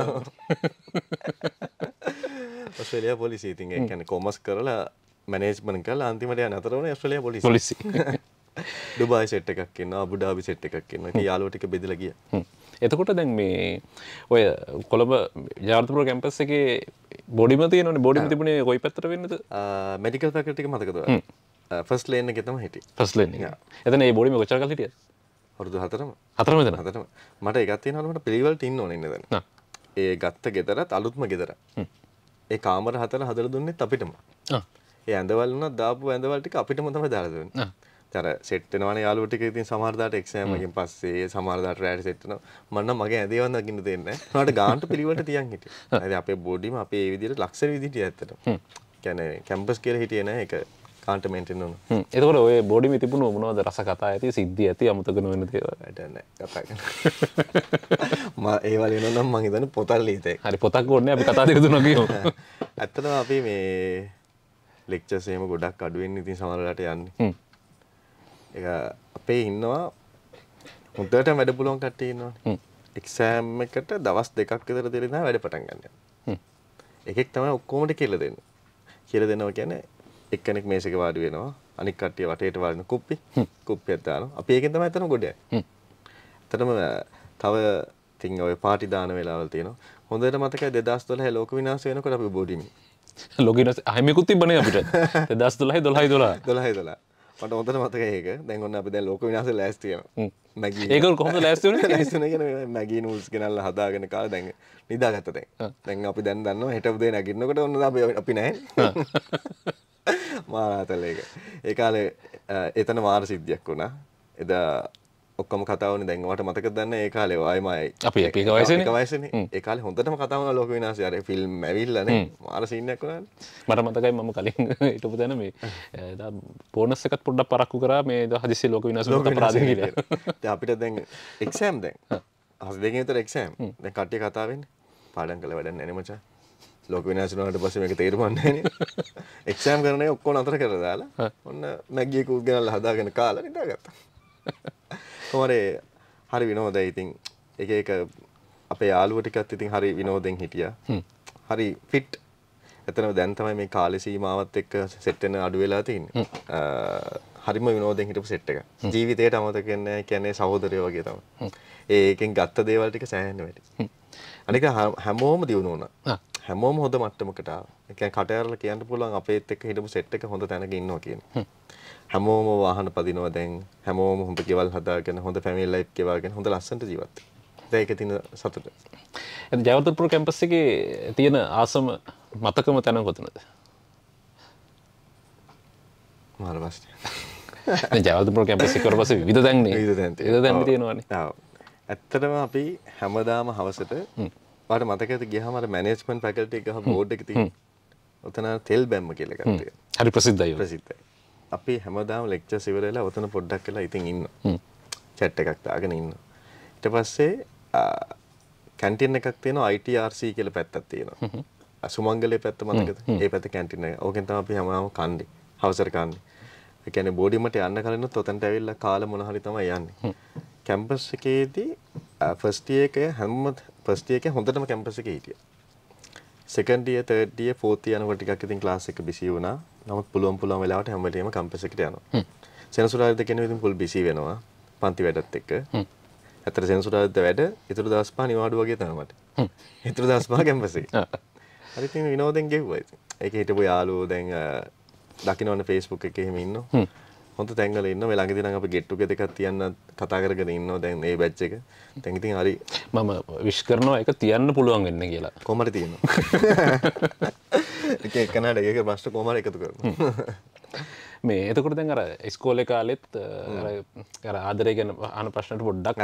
ඔස්ට්‍රේලියාවේ පොලිසිය ඉතින් ඒ කියන්නේ කොමර්ස් කරලා මැනේජ්මන්ට් කරලා අන්තිමට යන අතර වුණේ ඔස්ට්‍රේලියාවේ පොලිසිය.
පොලිසිය.
ඩුබායි සෙට් එකක් ඉන්නවා අබු ඩාබි සෙට් එකක් ඉන්නවා. ඉතින් යාළුවෝ ටික බෙදලා ගියා.
එතකොට දැන් මේ ඔය කොළඹ ජාර්තපුර කැම්පස් එකේ බොඩිම තියෙනවනේ බොඩිම තිබුණේ කොයි පැත්තට වෙන්නද
මෙඩිකල් ෆැකල්ටි එක මතකද ෆස්ට් ලේන් එකේ තමයි හිටියේ.
ෆස්ට් ලේන් එක. එතන ඒ බොඩිම කොච්චර කල් හිටියද?
අවුරුදු හතරම?
හතරම දෙනා
හතරම. මට එකක් තියෙනවා මට පිළිවෙලට ඉන්න ඕනේ ඉන්න දැන්. ඒ ගත්ත ගෙදරත් අලුත්ම ගෙදර ඒ කාමර හතර හදල දුන්නෙත් අපිටම. ඒ ඇඳවල් වුණත් දාපු ඇඳවල් ටික අපිටම තමයි දාලා දුන්නේ. තර සෙට් වෙනවනේ යාළුවෝ ටික ඉතින් එක්සෑම් එකකින් පස්සේ සමහර දාට රැට සෙට් වෙනවා. මම නම් මගේ ඇඳේවත් දකින්න දෙන්නේ. උනාට ගාන්ට පිළිවෙලට තියන් හිටියේ. හරි අපේ බොඩිම අපේ ඒ විදිහට ලක්ෂර විදිහට ඇත්තට. කියන්නේ කැම්පස් කියලා හිටියේ නැහැ ඒක කාන්ට මේන්ටේන් වුණා.
එතකොට ඔය බොඩිම තිබුණු මොනවද රස කතා ඇති සිද්ධිය ඇති අමතක නොවන දේවල්.
වැඩ නැහැ කතා කරන්න. මම ඒ වල එනවා නම් මම හිතන්නේ පොතල් ලියතේ.
හරි පොතක් ඕනේ අපි කතා දෙක තුනක් කියමු.
ඇත්තටම අපි මේ ලෙක්චර්ස් එහෙම ගොඩක් අඩුවෙන් ඉතින් සමහර වෙලාවට යන්නේ. ඒක අපේ ඉන්නවා හොඳට වැඩ පුළුවන් කට්ටිය ඉන්නවනේ. එක්සෑම් එකට දවස් දෙකක් විතර තමයි වැඩ පටන් ගන්න. එකෙක් තමයි ඔක්කොම ටික කියලා දෙන්නේ. කියලා දෙනවා කියන්නේ එක්කෙනෙක් මේසෙක වාඩි වෙනවා. අනික් කට්ටිය වටේට වාඩින කුප්පි. කුප්පියක් දානවා. අපි ඒකෙන් තමයි එතන ගොඩ යන්නේ. ඇත්තටම තව තින් ඔය පාටි දාන වෙලාවල් තියෙනවා. හොඳට මතකයි 2012 ලෝක විනාශ වෙනකොට අපි බෝඩිමි.
ලොගිනස් අහමකුත් තිබනේ අපිට. දෙදස් තුලහයි දොලහයි දොලා
දොලහයි දොලා මට හොඳට මතක ඒක. දැන් ඔන්න අපි දැන් ලෝක විනාශ ලෑස්ති වෙනවා. මැගී
ඒක කොහොමද ලෑස්ති වුනේ
ලෑස්ති වෙන මැගී නූල්ස් ගෙනල්ලා හදාගෙන කාලා දැන් නිදාගත්ත දැන්. දැන් අපි දැන් දන්නවා හෙට උදේ නැගිටිනකොට ඔන්න අපි අපි නැහැ මාරාතල ඒක ඒ කාලේ එතන වාර සිද්ධියක් වුණා. එදා ඔක්කොම කතාවනේ දැන් ඔයාලට මතකද දන්න? ඒ කාලේ ආයිමයි
අපි එක වයසනේ?
එක වයසනේ. ඒ කාලේ හොඳටම කතා වුණා ලෝක විනාශය. අර ෆිල්ම් ඇවිල්ලානේ මාර සීන් එකක් වුණානේ.
මට මතකයි මම කලින් හිටපු තැන මේ එකත් පොඩ්ඩක් පරක්කු කරා මේ හදිස්සියේ ලෝක කියලා.
දැන් අපිට දැන් එක්සෑම් දැන්. හස් විතර එක්සෑම් දැන් කට්ටිය කතා වෙන්නේ. පාඩම් කළ වැඩක් නැහැ නේ මචං ලෝක විනාශ වුණාට පස්සේ මේක තේරුම්න්නේ නැහැ එක්සෑම් කරන එක ඔක්කොම අතර කරලා දාලා ඔන්න මැග්ගිය කූත් ගෙනල්ලා හදාගෙන කාලා නිදාගත්තා. කොමරේ හරි විනෝදයි. ඉතින් එක එක අපේ යාළුව ටිකත් ඉතින් හරි විනෝදෙන් හිටියා. හරි ෆිට් එතනම දැන් තමයි මේ කාලේ සීමාවත් එක්ක සෙට් වෙන අඩු වෙලා තියෙන්නේ. හරිම විනෝදෙන් හිටපු සෙට් එක ජීවිතේට අමතක වෙන්නේ කියන්නේ සහෝදරයෝ වගේ තමයි. ඒකෙන් ගත්ත දේවල් ටික සෑහෙන්න වැඩි. අනික හැමෝම දියුණු වුණා හැමෝම හොඳ මට්ටමකට ආවා ඒ කියන්නේ කට ඇරලා කියන්න පුළුවන් අපේත් එක්ක හිටපු සෙට් එක හොඳ තැනක ඉන්නවා කියන්නේ හැමෝම වාහන පදිනවා දැන් හැමෝම හොඳ ගෙවල් හදාගෙන හොඳ ෆැමිලි ලයිෆ් ගෙවාගෙන හොඳ ලස්සනට ජීවත් වෙනවා. ඒක තියෙන සතුට.
එතන ජයවර්ධනපුර කැම්පස් එකේ තියෙන ආසම මතකම තැන කොතනද?
මාර ප්‍රශ්නයක්.
දැන් ජයවර්ධනපුර කැම්පස් එකේ පස්සේ විවිධ දැන් නේ.
විවිධ දැන්
දැන් තියෙනවානේ.
ඔව්. ඇත්තටම අපි හැමදාම හවසට වාට මතකද ගියාම අර මැනේජ්මන්ට් ෆැකල්ටි එක බෝඩ් එක තියෙන. ඔතන තෙල් බැම්ම කියලා එකක් තියෙනවා.
හරි ප්‍රසිද්ධයි.
ප්‍රසිද්ධයි. අපි හැමදාම ලෙක්චර්ස් ඉවරලා ඔතන පොඩ්ඩක් වෙලා ඉතින් ඉන්න. චැට් එකක් දාගෙන ඉන්න. ඊට පස්සේ කැන්ටින් එකක් තියෙනවා ITRC කියලා පැත්තක් තියෙනවා. සුමංගලේ පැත්ත මතකද? ඒ පැත්ත කැන්ටින් එක. ඕකෙන් තමයි අපි හැමදාම කන්නේ. හවසට කන්නේ. ඒ කියන්නේ බෝඩිමට යන්න කලිනුත් ඔතනට ඇවිල්ලා කාලා මොන හරි තමයි යන්නේ. කැම්පස් එකේදී ෆස්ට් ඉයර් එක හැම ෆස්ට් ඉයර් එකේ හොඳටම කැම්පස් එකේ හිටියා. Second year third year fourth year යනකොට ටිකක් ඉතින් ක්ලාස් එක බිසි වුණා. නමුත් පුළුවන් පුළුවන් වෙලාවට හැම වෙලේම කැම්පස් එකට යනවා. සෙනසුරාදා කියන ඉතින් පුල් බිසි වෙනවා. පන්ති වැඩත් එක්ක. ඇත්තට සෙනසුරාදා වැඩ ඊටු දවස් පහ නිවාඩු වගේ තමයි මට. ඊටු දවස් පහ කැම්පස් එකේ. හරි ඉතින් විනෝදෙන් ගෙව්වා ඉතින්. ඒකේ හිටපු යාළුවෝ දැන් දකින්නවනේ Facebook එකේ එහෙම ඉන්නවා. හොඳ තැන්වල ඉන්න මේ ළඟදී නම් අපි get together එකක් තියන්න කතා කරගෙන ඉන්නවා දැන් මේ බැච් එක. දැන් ඉතින් හරි
මම විශ් කරනවා ඒක තියන්න පුළුවන් වෙන්න කියලා.
කොහමද තියෙනවා. එක එකනට ඒක ප්‍රශ්න කොහමද එකතු කරනවා.
මේ එතකොට දැන් අර ඉස්කෝලේ කාලෙත් අර ආදරය ගැන අහන ප්‍රශ්නට පොඩ්ඩක්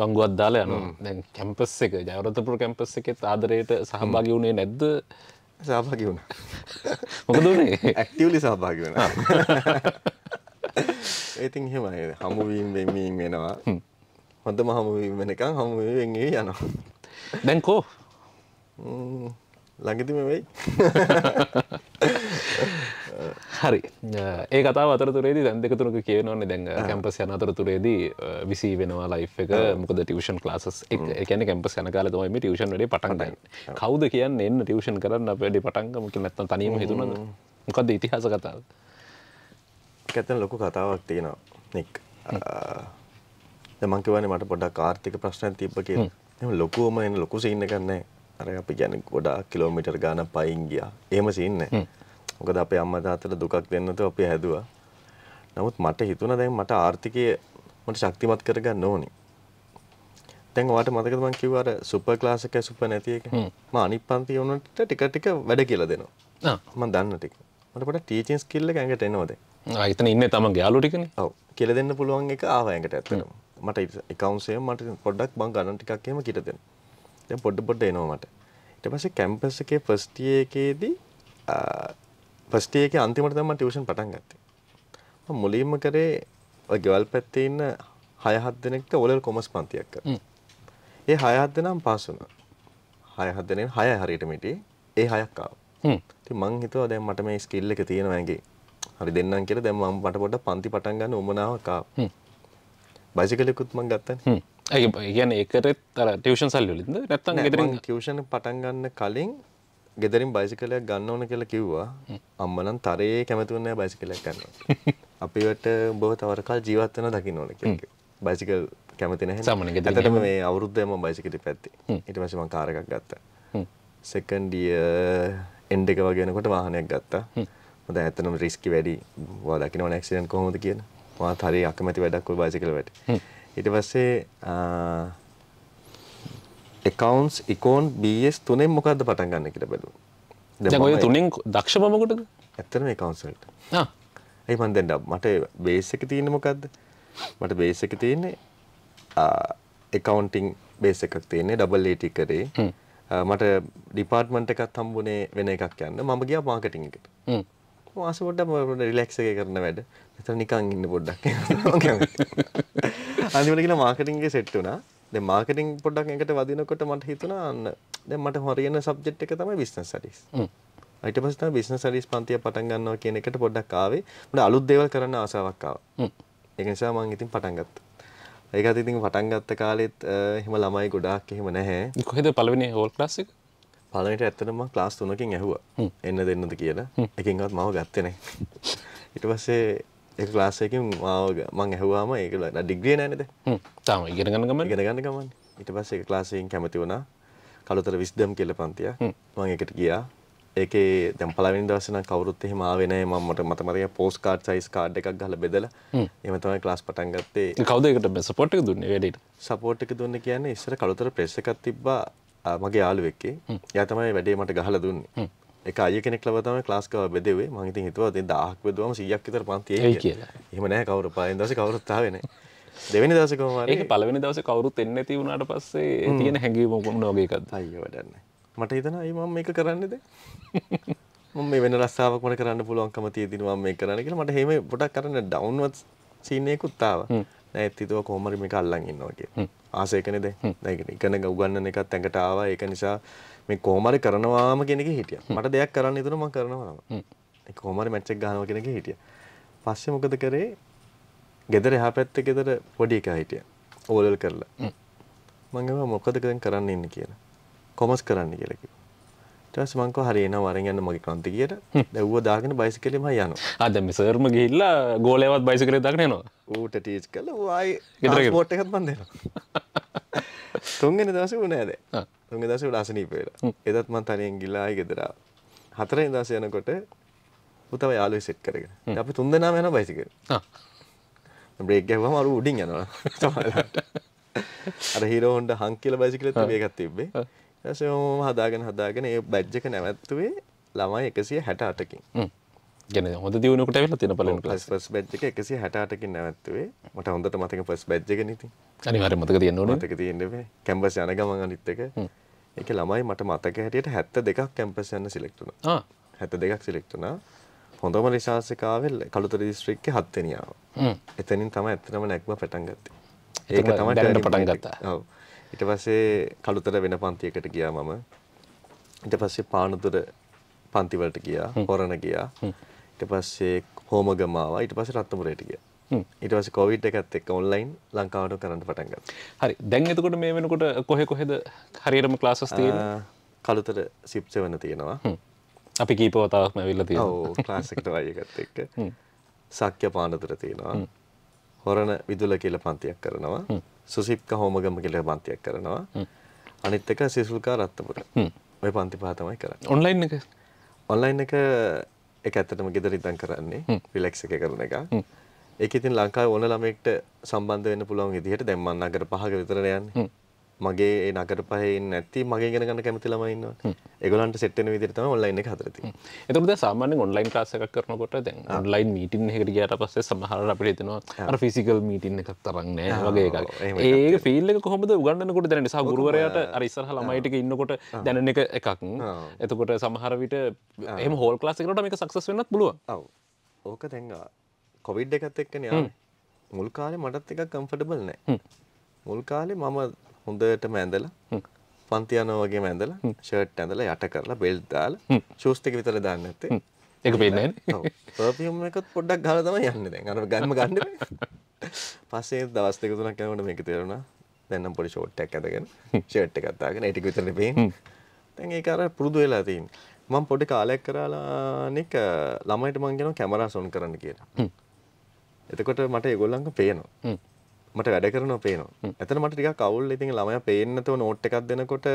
වංගුවක් දාලා යනවා. දැන් කැම්පස් එක ජයවර්ධනපුර කැම්පස් එකෙත් ආදරයට සහභාගී වුණේ නැද්ද?
සහභාගී වුණා.
මොකද උනේ?
ඇක්ටිව්ලි සහභාගී වුණා. ඒතින් එහෙමයි. හමුවීම් වෙමීම් වෙනවා. හොඳම හමුවීම් වෙනකන් හමුවීම් යනවා.
දැන් කෝ?
ළඟදිම වෙයි.
හරි. ඒ කතා අතරතුරේදී දැන් දෙක තුනක කියනවන්නේ දැන් කැම්පස් යන අතරතුරේදී විසි වෙනවා ලයි් එක. මොකද ටියෂන් ලාස් එකන කැම්පස් යන කාල තමයි ටියෂන් වැඩේ පටන්ටයි කවද කියන්න එන්න ටියෂන් කරන්න වැඩි පටන්ගමක නැත්ත තනීම හිතුනද මොකද ඉතිහාස කතාව
ඇතන ලොකු කතාවක් තියෙනවා නික් මංකවන මට පොඩක් ආර්ථික ප්‍රශ්න තිබ්බ කිය ලොකුවම එන්න ලොකු සින්න කරන්නේ අර අපි ගැන ගොඩා කිලෝමිටර් ගාන පයින් ගියා. එහෙම සින්නේ මොකද අපේ අම්මා තාත්තට දුකක් දෙන්නත අපි හැදුවා. නමුත් මට හිතුණා දැන් මට ආර්ථිකය මට ශක්තිමත් කරගන්න ඕනි. දැන් ඔයාට මතකද මං කිව්වා අර සුපර් ක්ලාස් එකයි සුපර් නැති එක? මම අනිත් පන්ති වුණාට ටික ටික වැඩ කියලා දෙනවා. මම දන්න ටික. මට පොඩ්ඩක් ටීචින් ස්කිල් එක ඇඟට එනවා
ආයතන ඉන්න තමන්ගේ යාළු ටිකනේ.
ඔව්. කියලා දෙන්න පුළුවන් එක ආවා ඇඟට ඇත්තටම. මට එකවුන්ට්ස් එක මට පොඩ්ඩක් මං ගණන් ටිකක් එහෙම කිට දෙන්න. දැන් පොඩ පොඩ එනවා මට. ඊට පස්සේ කැම්පස් එකේ ෆස්ට් ඉයර් එකේදී ෆස්ට් ඉයර් එකේ අන්තිමට තමයි මම ටියුෂන් පටන් ගත්තේ. මුලින්ම කරේ ගෙවල් පැත්තේ ඉන්න 6 7 දෙනෙක්ට ඕලෙවල් කොමර්ස් පන්තියක් කරා. ඒ 6 7 දෙනාම පාස් වුණා. 6 7 දෙනෙක් 6 හරියටම හිටියේ ඒ 6ක් ආවා. ඉතින් මං හිතුවා දැන් මට මේ ස්කිල් එක තියෙනවා ඇඟේ හරි දෙන්නම් කියලා දැන් මම මට පොඩ්ඩක් පන්ති පටන් ගන්න උමනාවක් ආවා බයිසිකලෙකුත් මං ගත්තනේ
ඇයි කියන්නේ ඒකටත් අර ටියුෂන් සල්ලි වලින්ද නැත්නම් ගෙදරින්
ටියුෂන් පටන් ගන්න කලින් ගෙදරින් බයිසිකලයක් ගන්න ඕන කියලා කිව්වා අම්මා නම් තරයේ කැමති වුණේ නැහැ බයිසිකලයක් ගන්න. අපිවට උඹව තවර කල් ජීවත් වෙන දකින්න ඕන කියලා. බයිසිකල් කැමති නැහැ.
සාමාන්‍ය
ඇත්තටම මේ අවුරුද්දේම මම බයිසිකලෙ පැත්තේ. ඊට පස්සේ මම කාර් එකක් ගත්තා. සෙකන්ඩ් ඉයර් එන්ඩ් එක වගේ වෙනකොට වාහනයක් ගත්තා. මොකද ඇත්තටම රිස්කි වැඩි. ඔයා දකින්නවනේ ඇක්සිඩන්ට් කොහොමද කියලා. මාත් හරිය අකමැති වැඩක් ඔය බයිසිකල් වැඩ. ඊට පස්සේ එකකවන්ස් ඉකෝන් බස් තුනෙන් මොකක්ද පටන් ගන්න කියලා බැලු
ඔය තුනෙන් දක්ෂ මමකොටද
ඇත්තම කවන්සල්ට ඇයි මන් දෙන්න මට බේස් එක තියෙන මොකක්ද මට බේස් එක තියෙන්නේ එකකවන්ටිං බේස් එකක් තියෙන්නේ ඩබල් ඒටි කරේ මට ඩිපාර්ට්මන්ට් එකත් හම්බුනේ වෙන එකක් යන්න. මම ගියා මාකටිං එකට මාස පොඩ්ඩක් රිලැක්ස් එක කරන වැඩ මෙතන නිකන් ඉන්න පොඩ්ඩක් අන්තිමට ගිහලා මාකටිං එකේ සෙට් වුණා දැන් මාකටිං පොඩ්ඩක් එකට වදිනකොට මට හිතුණා අන්න දැන් මට හොරියන සබ්ජෙක්ට් එක තමයි බිස්නස් ස්ටඩීස්. ඊට පස්සේ තමයි බිස්නස් ස්ටඩීස් පන්තිය පටන් ගන්නවා කියන එකට පොඩ්ඩක් ආවේ. මට අලුත් දේවල් කරන්න ආසාවක් ආවා. ඒක නිසා මම ඉතින් පටන් ගත්තා. ඒකත් ඉතින් පටන් ගත්ත කාලෙත් එහෙම ළමයි ගොඩාක් එහෙම නැහැ.
කොහෙද පළවෙනි හෝල් ක්ලාස් එක?
පළවෙනිට ඇත්තටම ක්ලාස් 3කින් ඇහුවා. එන්න දෙන්නද කියලා. එකකින්වත් මාව ගත්තේ නැහැ. ඊට පස්සේ ඒක ක්ලාස් එකකින් මාව මං ඇහුවාම ඒක ඩිග්‍රිය නෑනේද?
තාම ඉගෙන ගන්න ගමන්.
ඊට පස්සේ ක්ලාස් එකකින් කැමති වුණා. කළුතර විස්ඩම් කියලා පන්තිය. මම ඒකට ගියා. ඒකේ දැන් පළවෙනි දවසේ නම් කවුරුත් එහෙම ආවේ නැහැ මම මට මත මතකයි පෝස්ට් කාඩ් සයිස් කාඩ් එකක් ගහලා බෙදලා එහෙම තමයි ක්ලාස් පටන් ගත්තේ
කවුද ඒකට සපෝට් එක දුන්නේ වැඩේට
සපෝට් එක දුන්නේ කියන්නේ ඉස්සර කළුතර ප්‍රෙස් එකක් තිබ්බා මගේ යාළුවෙක්ගේ. එයා තමයි වැඩේ මට ගහලා දුන්නේ. ඒක අයිය කෙනෙක් ලව තමයි ක්ලාස් ගාව බෙදෙව්වේ. මම ඉතින් හිතුවා දැන් 1000ක් බෙදුවම 100ක් විතර පන්ති එයි කියලා. එහෙම නැහැ කවුරු. පළවෙනි දවසේ කවුරුත් ආවේ නැහැ දෙවෙනි දවසේ කොහොම හරි.
ඒක පළවෙනි දවසේ කවුරුත් එන්නේ නැති වුණාට පස්සේ තියෙන හැඟීම මොන වගේ එකක්ද?
අයියෝ වැඩක් නැහැ මට හිතෙනවා අයි මම මේක කරන්නේද මම මේ වෙන රස්සාවක් මට කරන්න පුළුවන්කම තියෙදින මම මේක කරන්න කියලා. මට එහෙම පොඩක් කරන්න ඩවුන්වර්ඩ් සීන් එකකුත් ආවා. නෑ හිතුවා කොහොම හරි මේක අල්ලන් ඉන්නවා කියලා ආස එකනේ උගන්නන එකත් ඇඟට ආවා. ඒක නිසා මේ කොහොම හරි කරනවාම කියන එකේ හිටියා. මට දෙයක් කරන්න හිතුණා මම කරනවාම ඒ කොහොම හරි මැච් එක ගහනවා කියන එකේ හිටියා. පස්සේ මොකද කරේ? ගෙදර එහා පැත්තේ ගෙදර පොඩි එකා හිටියා. ඕලල් කරලා. මම ගියා මොකද දැන් කරන්න ඉන්නේ කියලා. කොමර්ස් කරන්න කියලා කිව්වා ඊට පස්සේ මං කිව්වා හරි එනවා වරෙන් යන්න මගේ කන්තිගියට දැන් ඌව දාගෙන බයිසිකලෙම යනවා.
ආ දැන් මේ සර්ම ගිහිල්ලා ගෝලයවත් බයිසිකලේ දාගෙන යනවා?
ඌට ටීච් කළා ඌ ආයි ට්‍රාන්ස්පෝර්ට් එකත් මන් දෙනවා. තුන්වෙනි දවසේ ඌ නෑ දැන්. තුන්වෙනි දවසේ ඌ අසනීප වෙලා. එදත් මං තනියෙන් ගිහලා ආයි ගෙදර ආවා. හතරවෙනි දවසේ යනකොට ඌ තව යාළුවෙක් සෙට් කරගෙන. අපි තුන් දෙනාම යනවා බයිසිකල්.
ආ.
බ්‍රේක් ගැහුවම අර උඩින් යනවා. අර හීරෝ හොන්ඩා හං කියලා බයිසිකලෙත් එකක් තිබ්බේ මම හදාගෙන හදාගෙන ඒ බැජ් එක නැවැත්තුවේ ළමයි 168කින්
ගැන හොඳ දියුණුවකට ඇවිල්ලා තියෙන පළවෙනි
ක්ලාස් ෆස්ට් බැච් එක 168කින් නැවැත්තුවේ. මට හොඳට මතක ෆස්ට් බැච් එක නිතින්
අනිවාර්යෙන් මතක තියෙන්න ඕනේ.
මතක තියෙන්නේ කැම්පස් යන ගමන් අනිත් එක. ඒකේ ළමයි මට මතක හැටියට 72ක් කැම්පස් යන්න සිලෙක්ට් වුණා.
ආ.
72ක් සිලෙක්ට් වුණා. හොඳම එක ආවේ කළුතර දිස්ත්‍රික්කේ 7 වෙනි ආවා එතනින් තමයි ඇත්තටම නැක්ම පටන් ගත්තේ.
ඒක තමයි පටන් ගත්තා.
ඔව් ඊට පස්සේ කළුතර වෙන පන්තියකට ගියා මම. ඊට පස්සේ පානදුර පන්ති වලට ගියා හොරණ ගියා. ඊට පස්සේ හෝමගම ආවා ඊට පස්සේ රත්නපුරේට ගියා. ඊට පස්සේ කොවිඩ් එකත් එක්ක ඔන්ලයින් ලංකාවට කරන්න පටන් ගත්තා.
හරි. දැන් එතකොට මේ වෙනකොට කොහෙ කොහෙද හරියටම ක්ලාසස් තියෙන්නේ?
කළුතර සිප් සෙවන තියෙනවා.
අපි කීප වතාවක්ම ඇවිල්ලා තියෙනවා.
ඔව් ක්ලාස් එකට වයි එකත් එක්ක. සක්්‍ය පානදුර තියෙනවා හොරණ විදුල කියලා පන්තියක් කරනවා. සුසිප්ක හෝමගම කියලා පන්තියක් කරනවා. අනිත් එක සිසුල්කා රත්නපුර. ඔය පන්ති පහ තමයි කරන්නේ.
ඔන්ලයින් එක?
ඔන්ලයින් එක එක ඇත්තටම ගෙදර ඉඳන් කරන්නේ. රිලැක්ස් එක කරන එක. ඒක ඉතින් ලංකාවේ ඕන ළමයෙක්ට සම්බන්ධ වෙන්න පුළුවන් විදිහට දැන් මම නගර පහක විතර යන්නේ මගේ ඒ නගර පහේ නැති මගේ ඉගෙන ගන්න කැමති ළමයි ඉන්නවා. ඒගොල්ලන්ට සෙට් වෙන විදිහට තමයි ඔන්ලයින් එක හදලා තියෙන්නේ.
එතකොට දැන් සාමාන්‍යයෙන් ඔන්ලයින් ක්ලාස් එකක් කරනකොට දැන් ඔන්ලයින් මීටින් එකකට ගියාට පස්සේ සමහරවිට අපිට හිතෙනවා අර ෆිසිකල් මීටින් එකක් තරම් නෑ වගේ එකක්. ඒක ෆීල් එක කොහොමද උගන්වනකොට දැනෙන්නේ? සහ ගුරුවරයාට අර ඉස්සරහ ළමයි ටික ඉන්නකොට දැනෙන එක එකක්. එතකොට සමහර විට එහෙම හෝල් ක්ලාස් එකකට මේක සක්සස් වෙන්නත් පුළුවන්.
ඔව්. ඕක දැන් කොවිඩ් එකත් එක්කනේ ආවේ. මුල් කාලේ මටත් එකක් කම්ෆර්ටබල් නෑ. මුල් කාලේ මම හොඳටම ඇඳලා පන්ති යනවා වගේම ඇඳලා ෂර්ට් ඇඳලා යට කරලා බෙල්ට් දාලා ෂූස් ටික විතර දාන්න නැත්තේ.
ඒක පේන්නේ නැහැ.
පර්ෆියුම් එකත් පොඩ්ඩක් ගහලා තමයි යන්නේ දැන්. අර ගන්නම ගන්න බෑ. පස්සේ දවස් දෙක තුනක් යනකොට මේක තේරුණා. දැන් නම් පොඩි ෂෝට් එකක් ඇඳගෙන ෂර්ට් එකක් දාගෙන ඒ ටික විතරනේ පේන්නේ. දැන් ඒක අර පුරුදු වෙලා තියෙන්නේ. මම පොඩි කාලයක් කරලා නික ළමයිට මං කියනවා කැමරා සොන් කරන්න කියලා. එතකොට මට ඒගොල්ලන්ව පේනවා. මට වැඩ කරනවා පේනවා. එතන මට ටිකක් අවුල් ඉතින් ළමයා පේන්නේ නැතුව නෝට් එකක් දෙනකොට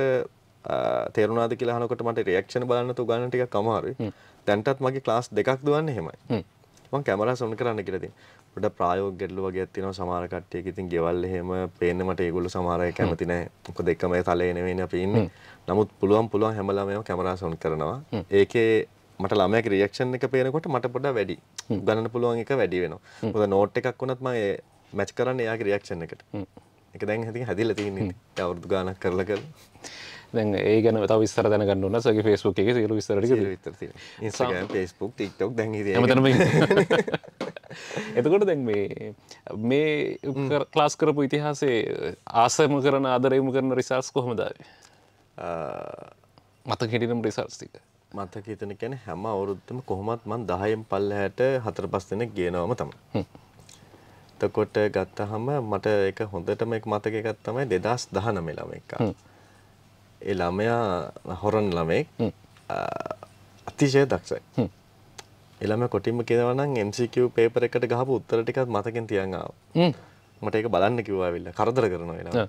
තේරුණාද කියලා අහනකොට මට රියැක්ෂන් බලන්න තු ගන්න ටිකක් අමාරුයි. දැන්ටත් මගේ ක්ලාස් දෙකක් දුවන්නේ එහෙමයි. මම කැමරා සොන් කරන්න කියලා තියෙනවා. පොඩ ප්‍රායෝගික ගැටලු වගේක් තියෙනවා සමහර කට්ටියක ඉතින් ගෙවල් එහෙම පේන්න මට ඒගොල්ලෝ සමහර අය කැමති නැහැ. මොකද එකම තලයේ නෙවෙයිනේ අපි ඉන්නේ. නමුත් පුළුවන් පුළුවන් හැම ළමයම කැමරා සොන් කරනවා. ඒකේ මට ළමයාගේ රියැක්ෂන් එක පේනකොට මට පොඩ්ඩක් වැඩි. ගණන පුළුවන් එක වැඩි වෙනවා. මොකද නෝට් එකක් වුණත් මම මැච් කරන්න එයාගේ රියක්ෂන් එකට. ඒක දැන් ඉතින් හැදිලා තියෙන්නේ. අවුරුදු ගාණක් කරලා කරලා.
දැන් ඒ ගැන තව විස්තර දැනගන්න ඕන සගේ ෆේස්බුක් එකේ සියලු විස්තර ටික
විස්තර තියෙනවා. Instagram, Facebook, TikTok දැන් ඉතින්
හැමතැනම එතකොට දැන් මේ මේ ක්ලාස් කරපු ඉතිහාසයේ ආසම කරන ආදරයම කරන රිසර්ච් කොහොමද ආවේ? මතක හිටිනම් රිසර්ච් ටික.
මතක හිතන කියන්නේ හැම අවුරුද්දම කොහොමත් මම 10න් පල්ලෙහාට හතර පහ දෙනෙක් ගේනවම තමයි. එතකොට ගත්තහම මට ඒක හොඳටම එක මතක එකක් තමයි 2019 ළමෙක් ඒ ළමයා හොරන් ළමෙක් අතිශය දක්ෂයි. ඒ ළමයා කොටින්ම කියනවා නම් MCQ පේපර් එකට ගහපු උත්තර ටිකත් මතකෙන් තියන් ආවා. මට ඒක බලන්න කිව්වා ඇවිල්ලා කරදර කරනවා ඒ ළමයා.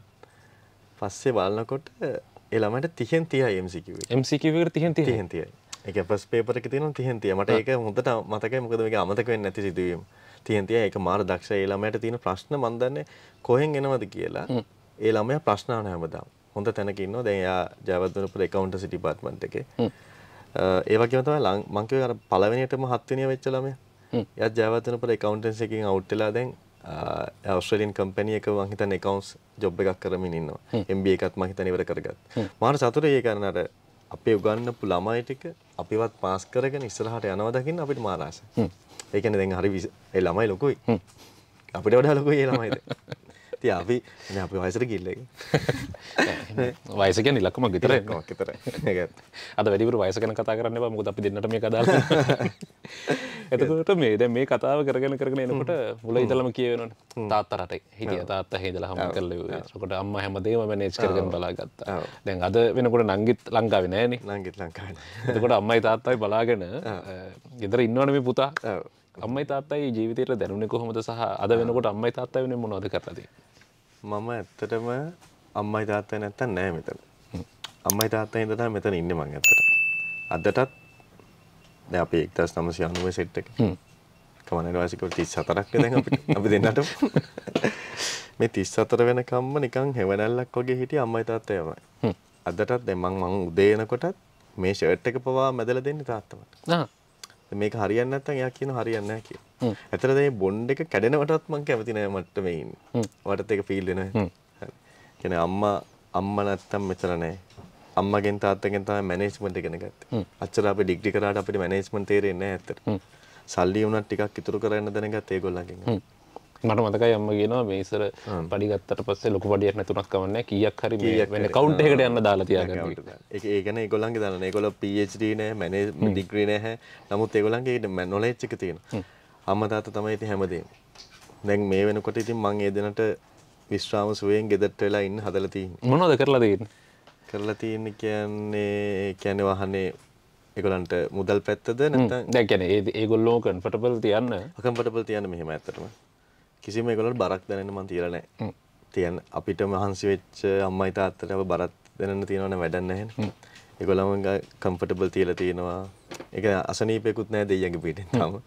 පස්සේ බලනකොට ඒ ළමයට 30න් 30යි MCQ එක.
MCQ එකට 30න් 30යි.
30න් 30යි. ඒක ෆස්ට් පේපර් එකේ තියෙනවා 30න් 30. මට ඒක හොඳට මතකයි මොකද මේක අමතක වෙන්නේ නැති සිදුවීම. 30න් 30 ඒක මාර දක්ෂ ඒ ළමයට තියෙන ප්‍රශ්න මන් දන්නේ කොහෙන් එනවද කියලා. ඒ ළමයා ප්‍රශ්න අහන හැමදාම. හොඳ තැනක ඉන්නවා. දැන් එයා ජයවර්ධනපුර ඇකවුන්ටන්සි ඩිපාර්ට්මන්ට් එකේ. ඒ වගේම තමයි මං කිව්වේ අර පළවෙනියටම හත්වෙනිය වෙච්ච ළමයා. එයාත් ජයවර්ධනපුර ඇකවුන්ටන්සි එකකින් අවුට් වෙලා දැන් ඔස්ට්‍රේලියන් කම්පැනි එක මං හිතන්නේ accounts job එකක් කරමින් ඉන්නවා. MBA එකත් මං හිතන්නේ ඉවර කරගත්තා. මාර සතුටුයි ඒක කරන අර අපේ උගන්නපු ළමයි ටික අපිවත් පාස් කරගෙන ඉස්සරහට යනවා දකින්න අපිට මාර ආසයි. ඒ කියන්නේ දැන් හරි ඒ ළමයි ලොකුයි. අපිට වඩා ලොකුයි ඒ ළමයිද. ඉතින් අපි අපි වයසට ගිහිල්ලා ඒක.
වයස කියන්නේ ඉලක්කමක් විතරයි.
ඉලක්කමක් විතරයි. ඒක.
අද වැඩිපුර වයස ගැන කතා කරන්න එපා මොකද අපි දෙන්නට මේක අදාළ එතකොට මේ දැන් මේ කතාව කරගෙන කරගෙන එනකොට මුල ඉඳලම කියවෙනවනේ තාත්තා රටේ හිටිය තාත්තා හිඳලා හම් කරලා එතකොට අම්මා හැමදේම මැනේජ් කරගෙන බලාගත්තා. දැන් අද වෙනකොට නංගිත් ලංකාවේ නෑනේ.
නංගිත් ලංකාවේ.
එතකොට අම්මයි තාත්තයි බලාගෙන ගෙදර ඉන්නවනේ මේ පුතා. අම්මයි තාත්තයි ජීවිතේට දැනුනේ කොහොමද සහ අද වෙනකොට අම්මයි තාත්තයි වෙන්නේ මොනවද කරලා තියෙන්නේ?
මම ඇත්තටම අම්මයි තාත්තයි නැත්තම් නෑ මෙතන. අම්මයි තාත්තයි හින්දා තමයි මෙතන ඉන්නේ මං ඇත්තට. අදටත් දැන් අපි 1990 සෙට් එක. කමන්නේ වයසක 34ක් නේ දැන් අපිට. අපි දෙන්නට මේ 34 වෙනකම්ම නිකන් හෙවණැල්ලක් වගේ හිටිය අම්මයි තාත්තයමයි. අදටත් දැන් මං මං උදේ එනකොටත් මේ ෂර්ට් එක පවා මැදලා දෙන්නේ තාත්තමට. මේක හරියන්නේ නැත්නම් එයා කියනවා හරියන්නේ නැහැ කියලා. ඇත්තට මේ බොන්ඩ් එක කැඩෙනවටත් මං කැමති නෑ මට්ටමේ ඉන්නේ. වටත් ඒක ෆීල් වෙනවා. කියන්නේ අම්මා අම්මා නැත්තම් මෙතන නෑ. අම්මගෙන් තාත්තගෙන් තමයි මැනේජ්මන්ට් ඉගෙන ගත්තේ. අච්චර අපි ඩිග්‍රී කරාට අපිට මැනේජ්මන්ට් තේරෙන්නේ නෑ ඇත්තට. සල්ලි වුණත් ටිකක් ඉතුරු කරන්න දැනගත්ත ඒගොල්ලන්ගෙන්.
මට මතකයි අම්ම කියනවා මේ ඉස්සර පඩි ගත්තට පස්සේ ලොකු පඩියක් නැතුණක් කමන්නේ කීයක් හරි මේ වෙන කවුන්ට් එකකට යන්න දාලා තියාගන්න.
ඒක ඒ කියන්නේ ඒගොල්ලන්ගේ දාලා ඒගොල්ලෝ PhD නෑ මැනේජ්මන්ට් ඩිග්‍රී නැහැ. නමුත් ඒගොල්ලන්ගේ නොලෙජ් එක තියෙනවා. අම්මා තාත්තා තමයි ඉතින් හැමදේම. දැන් මේ වෙනකොට ඉතින් මං ඒ දෙනට විශ්‍රාම සුවයෙන් ගෙදරට වෙලා ඉන්න හදලා තියෙන්නේ.
මොනවද කරලා තියෙන්නේ?
කරලා තියෙන්නේ කියන්නේ කියන්නේ වහනේ ඒගොල්ලන්ට මුදල් පැත්තද
දැන් කියන්නේ ඒගොල්ලෝ කම්ෆර්ටබල් තියන්න
කම්ෆර්ටබල් තියන්න මෙහෙම ඇත්තටම. කිසිම ඒගොල්ලන්ට බරක් දැනෙන්න මං තියලා නැහැ. තියන්න අපිට මහන්සි වෙච්ච අම්මයි තාත්තට අප බරක් දැනෙන්න තියෙනවනේ වැඩක් නැහැනේ. ඒගොල්ලන්ම කම්ෆර්ටබල් තියලා තියෙනවා. ඒක අසනීපෙකුත් නැහැ දෙයියන්ගේ පිටින් තාම.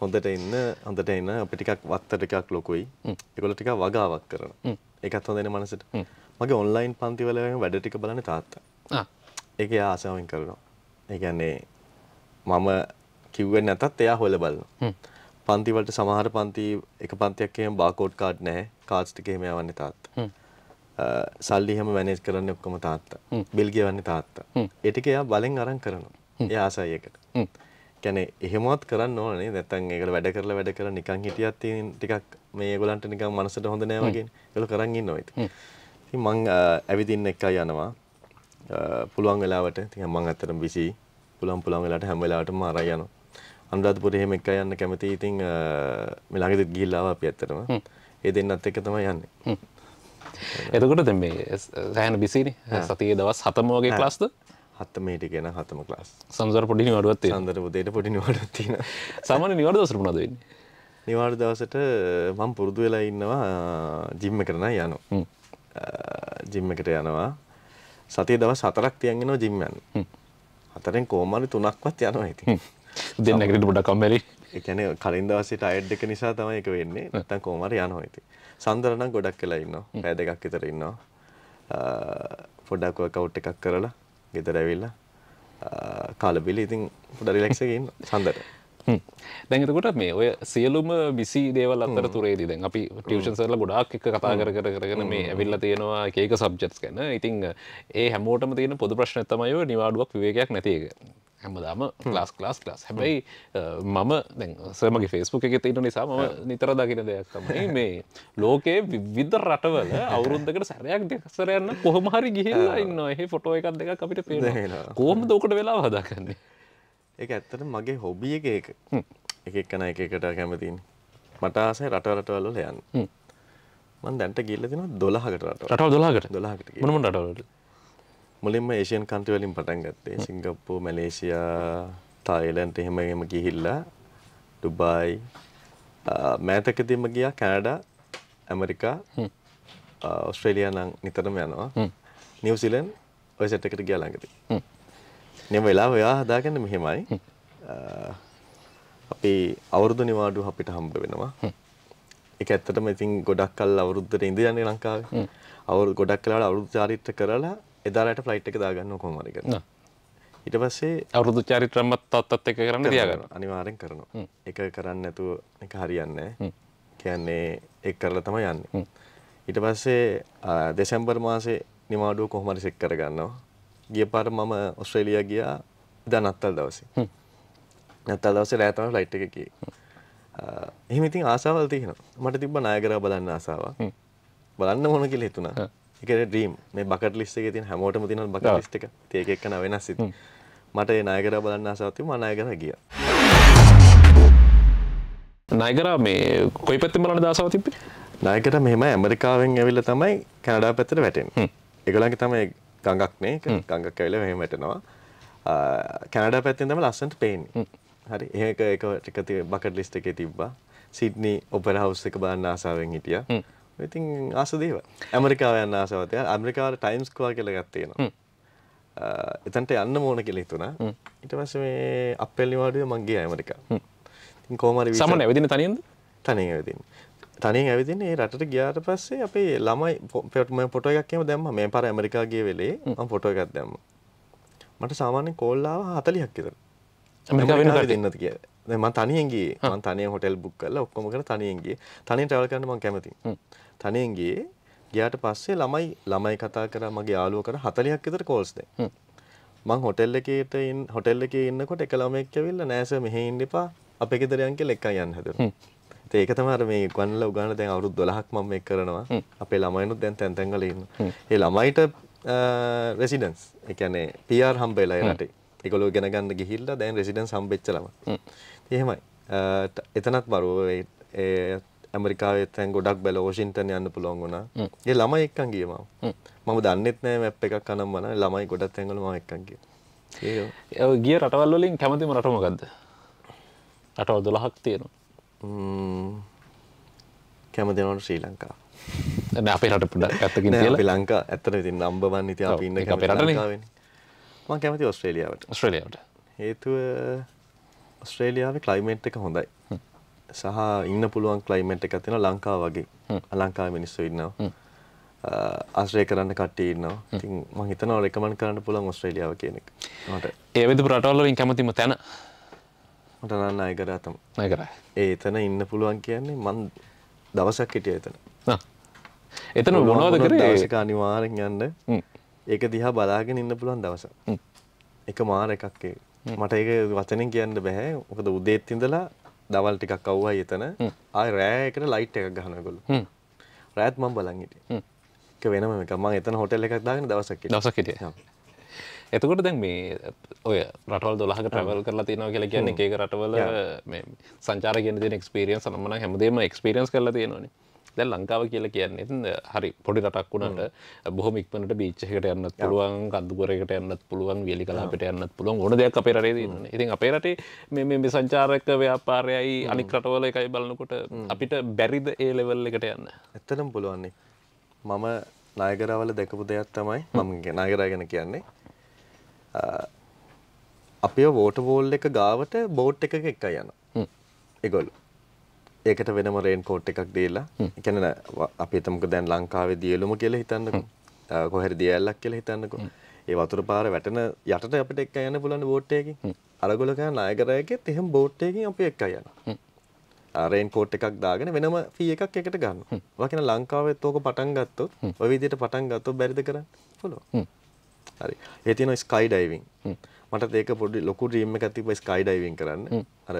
හොඳට ඉන්න හොඳට ඉන්න අපි ටිකක් වත්ත ටිකක් ලොකුයි. ඒගොල්ලෝ ටිකක් වගාවක් කරනවා. ඒකත් හොඳනේ මනසට. මගේ ඔන්ලයින් පන්තිවල වැඩ ටික බලන්න තාත්තා
ආ.
ඒක එයා ආසාවෙන් කරනවා ඒ කියන්නේ මම කිව්වෙන් නැතත් එයා හොල බලනවා පන්තිවලට සමහර පන්ති එක පන්තියක් එහෙම බාකෝඩ් කාඩ් නැහැ. කාඩ්ස් ටික එහෙම යවන්නේ තාත්තා. සල්ලි එහෙම මැනේජ් කරන්නේ ඔක්කොම තාත්තා. බිල් ගෙවන්නේ තාත්තා. ඒ ටික එයා බලෙන් අරන් කරනවා. එයා ආසයි ඒකට කියන්නේ එහෙමවත් කරන්න ඕනේ නැත්නම් ඒකට වැඩ කරලා වැඩ කරලා නිකන් හිටියත් තියෙන ටිකක් මේ ඒගොල්ලන්ට නිකන් මනසට හොඳ නෑ වගේ ඒගොල්ලෝ කරන් ඉන්නවා ඉතින්. ඉතින් මං ඇවිදින්න එකයි යනවා. පුළුවන් වෙලාවට ඉතින් මං ඇත්තටම බිසි පුළුවන් පුළුවන් වෙලාවට හැම වෙලාවටම අරයි යනවා අනුරාධපුරේ එහෙම එකයි යන්න කැමතියි ඉතින් මේ ළඟදිත් ගිහිල්ලා ආවා අපි ඇත්තටම. ඒ දෙන්නත් එක්ක තමයි යන්නේ.
එතකොට දැන් මේ සෑහන බිසිනි සතියේ දවස් හතම වගේ ක්ලාස්ද
හත්ත මේට කියන හතම ක්ලාස්
සම්සර පොඩි නිවඩුවත්.
සඳර පුදේට පොඩි නිවාඩුවක් තියෙනවා.
සාමාන්‍ය නිවඩු දවසට මොනවද වෙන්නේ?
නිවාඩු දවසට මම පුරුදු වෙලා ඉන්නවා ජිම් එකට නම් යනවා. ජිම් එකට යනවා. සතිය දවස් හතරක් තියන් යනවා ජිම් යන්න. හතරෙන් කොහොම හරි තුනක්වත් යනවා ඉතින්.
දෙන්න නැගිටින්න පොඩ්ඩක් කම්මැලි.
කියන්නේ කලින් දවසේ ටයර්ඩ් එක නිසා තමයි ඒක වෙන්නේ. නැත්තම් කොහොම හරි යනවා. සඳර නම් ගොඩක් වෙලා ඉන්නවා. පැය දෙකක් විතර ඉන්නවා. පොඩ්ඩක් වර්කවුට් එකක් කරලා ගෙදර ඇවිල්ලා අ, කාලා බිලි ඉතින් පොඩ්ඩක් රිලැක්ස් එකේ ඉන්නවා සඳර.
එතකොට මේ ඔය සියලුම බිසි දේවල් අතර තුරේදී දැන් අපි ටියුෂන් සර්ලා ගොඩාක් එක්ක කතා කර කර කරගෙන මේ ඇවිල්ලා තියෙනවා එක එක සබ්ජෙක්ට්ස් ගැන. ඉතින් ඒ හැමෝටම තියෙන පොදු ප්‍රශ්නයක් තමයි නිවාඩුවක් විවේකයක් නැති එක. හැමදාම ක්ලාස් ක්ලාස් ක්ලාස් හැබැයි මම දැන් සර් මගේ ෆේස්බුක් එකේ තියෙන නිසා මම නිතර දකින දෙයක් තමයි මේ ලෝකයේ විවිධ රටවල අවුරුද්දකට සැරයක් දෙකසර යන්න කොහොම හරි ගිහිල්ලා ඉන්නවා. එහෙ ෆොටෝ එකක් දෙකක් අපිට. පේනවා. කොහොමද උකට වෙලාව හදාගන්නේ?
ඒක ඇත්තට මගේ හොබි එක. එක එක්කන එක එකට කැමතිනේ. මට ආසයි රට රටවල වල යන්න. මම දැන්ට ගිහිල්ලා තිනවා 12කට රටවල.
රටවල් 12කට
12කට ගිහින්.
මොන මොන රටවලට?
මුලින්ම ඒෂියන් කන්ට්‍රි වලින් පටන් ගත්තේ. සිංගප්පූර්, මැලේසියා, තායිලන්ත එහෙම එහෙම ගිහිල්ලා ඩුබායි මෑතකදීම ගියා කැනඩා, ඇමරිකා, ආ, ඕස්ට්‍රේලියා නම් නිතරම යනවා. නිව්සීලන්ත ඔය සෙට් එකට ගියා ළඟදී. නියම වෙලාව ඔයා හදාගන්න මෙහෙමයි. අපි අවුරුදු නිවාඩුව අපිට හම්බ වෙනවා. ඒක ඇත්තටම ඉතින් ගොඩක් කල් අවුරුද්දට ඉඳ යන්නේ ලංකාවේ. අවුරුදු ගොඩක් කලකට අවුරුදු චාරිත්‍ර කරලා එදාට ෆ්ලයිට් එක දාගන්න කොහොම හරි කරලා. ඊට පස්සේ
අවුරුදු චරිත්‍රමත් තත්ත් එක කරන්න තියාගන්න
අනිවාර්යෙන් කරනවා. ඒක කරන්නේ නැතුව ඒක හරියන්නේ. කියන්නේ ඒක කරලා තමයි යන්නේ. ඊට පස්සේ දෙසැම්බර් මාසේ නිවාඩුව කොහොම හරි සෙට් කරගන්නවා. ගිය පාර මම ඕස්ට්‍රේලියා ගියා ඉදා නත්තල් දවසේ. නත්තල් දවසේ රෑ තමයි ෆ්ලයිට් එක ගියේ. එහෙම ඉතින් ආසාවල් තියෙනවා. මට තිබ්බ නායගරා බලන්න ආසාවක්. බලන්න ඕන කියලා හිතුණා. ඒක ඩ්‍රීම්. මේ බකට් ලිස්ට් එකේ තියෙන හැමෝටම තියෙන බකට් ලිස්ට් එක. ඒක එක්කන වෙනස් ඉතින්. මට ඒ නායගරා බලන්න. මම නායගරා ගියා.
නයකර මේ කොයි පැත්ති බලන දසාව තිබේ
නායකට මෙහෙම ඇමරිකාවෙන් ඇවිල්ලා තමයි කැනඩා පැත්තට වැටෙන්නේ. ඒගොල්ලන්ගේ තමයි ගඟක් නේ. ඒක ගඟක් ඇවිල්ලා මෙහෙම වැටෙනවා. කැනඩා පැත්තෙන් තමයි ලස්සනට පේන්නේ. හරි. ඒක ඒක ටික ති- බකට් ලිස්ට් එකේ තිබ්බා. සිඩ්නි ඔපෙරා හවුස් එක බලන්න ආසාවෙන් හිටියා. ඉතින් ආස දේවල්. ඇමරිකාව යන්න ආසාවක් තියා. ඇමරිකාවේ ටයිම්ස් ස්ක්වයර් කියලා. ආ, එතනට යන්න ඕන කියලා හිතුණා. ඊට පස්සේ මේ මං ඇමරිකාව. ඉතින් කොහොම හරි
සමන ඇවිදින තනින්ද
තනියෙන් ඇවිදින්න. තනියෙන් ඇවිදින්න ඒ රටට ගියාට පස්සේ අපේ ළමයි පො- පො- මම ෆොටෝ එකක් එහෙම දැම්මා. මේ පාර ඇමරිකා ගිය වෙලේ ෆොටෝ එකක් දැම්මා. මට සාමාන්‍යයෙන් කෝල් ආවා 40ක් විතර.
ඇමරිකාවෙ ඉන්න කට්ටිය?
දෙන්නද කියලා. දැන් මම තනියෙන් ගියේ. මම තනියෙන් හොටෙල් බුක් කරලා ඔක්කොම කරලා තනියෙන් ගියේ. තනියෙන් ට්‍රැවල් කරන්න මම කැමතියි. තනියෙන් ගියේ. ගියාට පස්සේ ළමයි ළමයි කතා කරා මගේ යාළුවෝ කරා 40ක් විතර කෝල්ස් දැන්. මං හොටෙල් එකේට හොටෙල් එකේ ඉන්නකොට එක ළමෙක් ඇවිල්ලා නෑ සර් මෙහෙ ඉන්න එපා අපේ ගෙදර යන් කියලා එකයි යන්න. ඉතින් ඒක තමයි අර මේ ගන්නලා උගාන දැන් අවුරුදු 12ක් මම මේක කරනවා. අපේ ළමයිනුත් දැන් තැන් තැන් වල ඉන්නවා. ඒ ළමයිට රෙසිඩන්ස් ඒ කියන්නේ PR හම්බෙලා ඒ රටේ. ඒගොල්ලෝ ඉගෙන ගන්න ගිහිල්ලා දැන් රෙසිඩන්ස් හම්බෙච්ච ළමයි. එහෙමයි. එතනත් බරුව ඒ ඇමරිකාවේ තැන් ගොඩක් බැල වොෂින්ටන් යන්න පුළුවන් වුණා. ඒ ළමයි එක්කන් ගියේ මම. මම දන්නෙත් නෑ මැප් එකක් අනම් මන ළමයි ගොඩක් තැන්වල මම එක්කන් ගියා.
ඔය ගිය රටවල් වලින් කැමතිම රට මොකද්ද රටවල් 12ක් තියෙනවා
ම්ම්, කැමති වෙනවනේ ශ්‍රී.
දැන් අපේ රට පොඩ්ඩක් පැත්තකින්
නෑ, අපි
තියලා
ලංකා නම්බර් 1 ඉතින්
ඔව්,
අපි ඉන්න. ලංකාවෙනේ. මම කැමති.
ඔස්ට්‍රේලියාවට
හේතුව ඔස්ට්‍රේලියාවේ ක්ලයිමේට් එක හොඳයි. සහ ඉන්න පුළුවන් ක්ලයිමේට් එකක් තියෙනවා ලංකාව වගේ. ලංකාවේ මිනිස්සු ඉන්නවා. ආශ්‍රය කරන්න කට්ටඉන්නවා ඉතින් මං හිතනවා රෙකමන් කරන්න පුළන් ඔස්ට්‍රේලියාව කියන එක. මට.
ඒවිද ප්‍රටවල්ලින් කැමතිම තැන?
මට නන්න අයකරතම
නකර
ඒ එතන ඉන්න පුළුවන් කියන්නේ මන් දවසක් හිටිය එතන.
එතන මොනවද කරේ?
දවසක අනිවාරෙන් යන්න. ඒක දිහා බලාගෙන ඉන්න පුළුවන් දවස එක මාර එකක්ේ මට ඒක වචනෙන් කියන්න බැහැ. මොකද උදේත් ඉඳලා දවල් ටිකක් කව්වයි එතන ආය රෑයකට ලයිට් එකක් ගහනකොළු රෑත් මම් බලන් හිටිය. එක වෙනම එක මං එතන හොටෙල් එකක් දාගෙන දවසක්
දවසක් හිටිය. එතකොට දැන් මේ ඔය රටවල් දොලහක ට්‍රවල් කරලා තියෙනවා කියලා කියන්නේ ඒක රටවල මේ සංචාර කියන තියෙන එක්ස්පීරියන්ස් නම් හැමදේම එක්ස්පීරියන්ස් කරලා තියෙනවානේ දැන් ලංකාව කියලා කියන්නේ හරි පොඩි රටක් වුණාට බොහොම ඉක්මනට බීච් එකකට යන්නත් පුළුවන් කඳුකරයකට යන්නත් පුළුවන් වියලි කලාපයට යන්නත් පුළුවන්. ඕන දෙයක් අපේ රටේ තියෙනවා ඉතින් අපේ රටේ මේ මේ සංචාරක ව්‍යාපාරයයි අනික් රටවල එකයි බලනකොට අපිට බැරිද ඒ ලෙවල් එකට යන්න?
ඇත්තටම පුළුවන්නේ මම නායගරවල දැකපු දෙයක් තමයි මම නායගරා ගැන කියන්නේ. අපේ වෝට බෝල් එක ගාවට බෝට් එක එක යන එගොල්ලු ඒකට වෙනම රේන් කෝට් එකක් දීලා එකන අපි තමක දැන් ලංකාවේ දියලුම කියලා හිතන්නක. කොහැර දියල්ලක් කියලා හිතන්නක. ඒ වතුර පාර වැටෙන යටට අපිට එක්ක යන්න පුළුවන් බෝට් එකකින්. අරගොල්ලෝ කන නායකරයකෙත් එහෙම බෝට් එකකින් අපි එක්ක යනවා. රේන් කෝට් එකක් දාගෙන වෙනම ෆී එකක් එකට ගන්න. වකින ලංකාවෙත් ඕක පටන් ගත්තොත් ඔය විදිහට පටන් ගත්තොත් බැරිද කරන්න? පුළුවන්. හරි. ඒ තියෙනවා ස්කයි ඩයිවිං. මට ඒක පොඩි ලොකු ඩ්‍රීම් එකක් තිබ්බා ස්කයි ඩයිවිං කරන්න. අර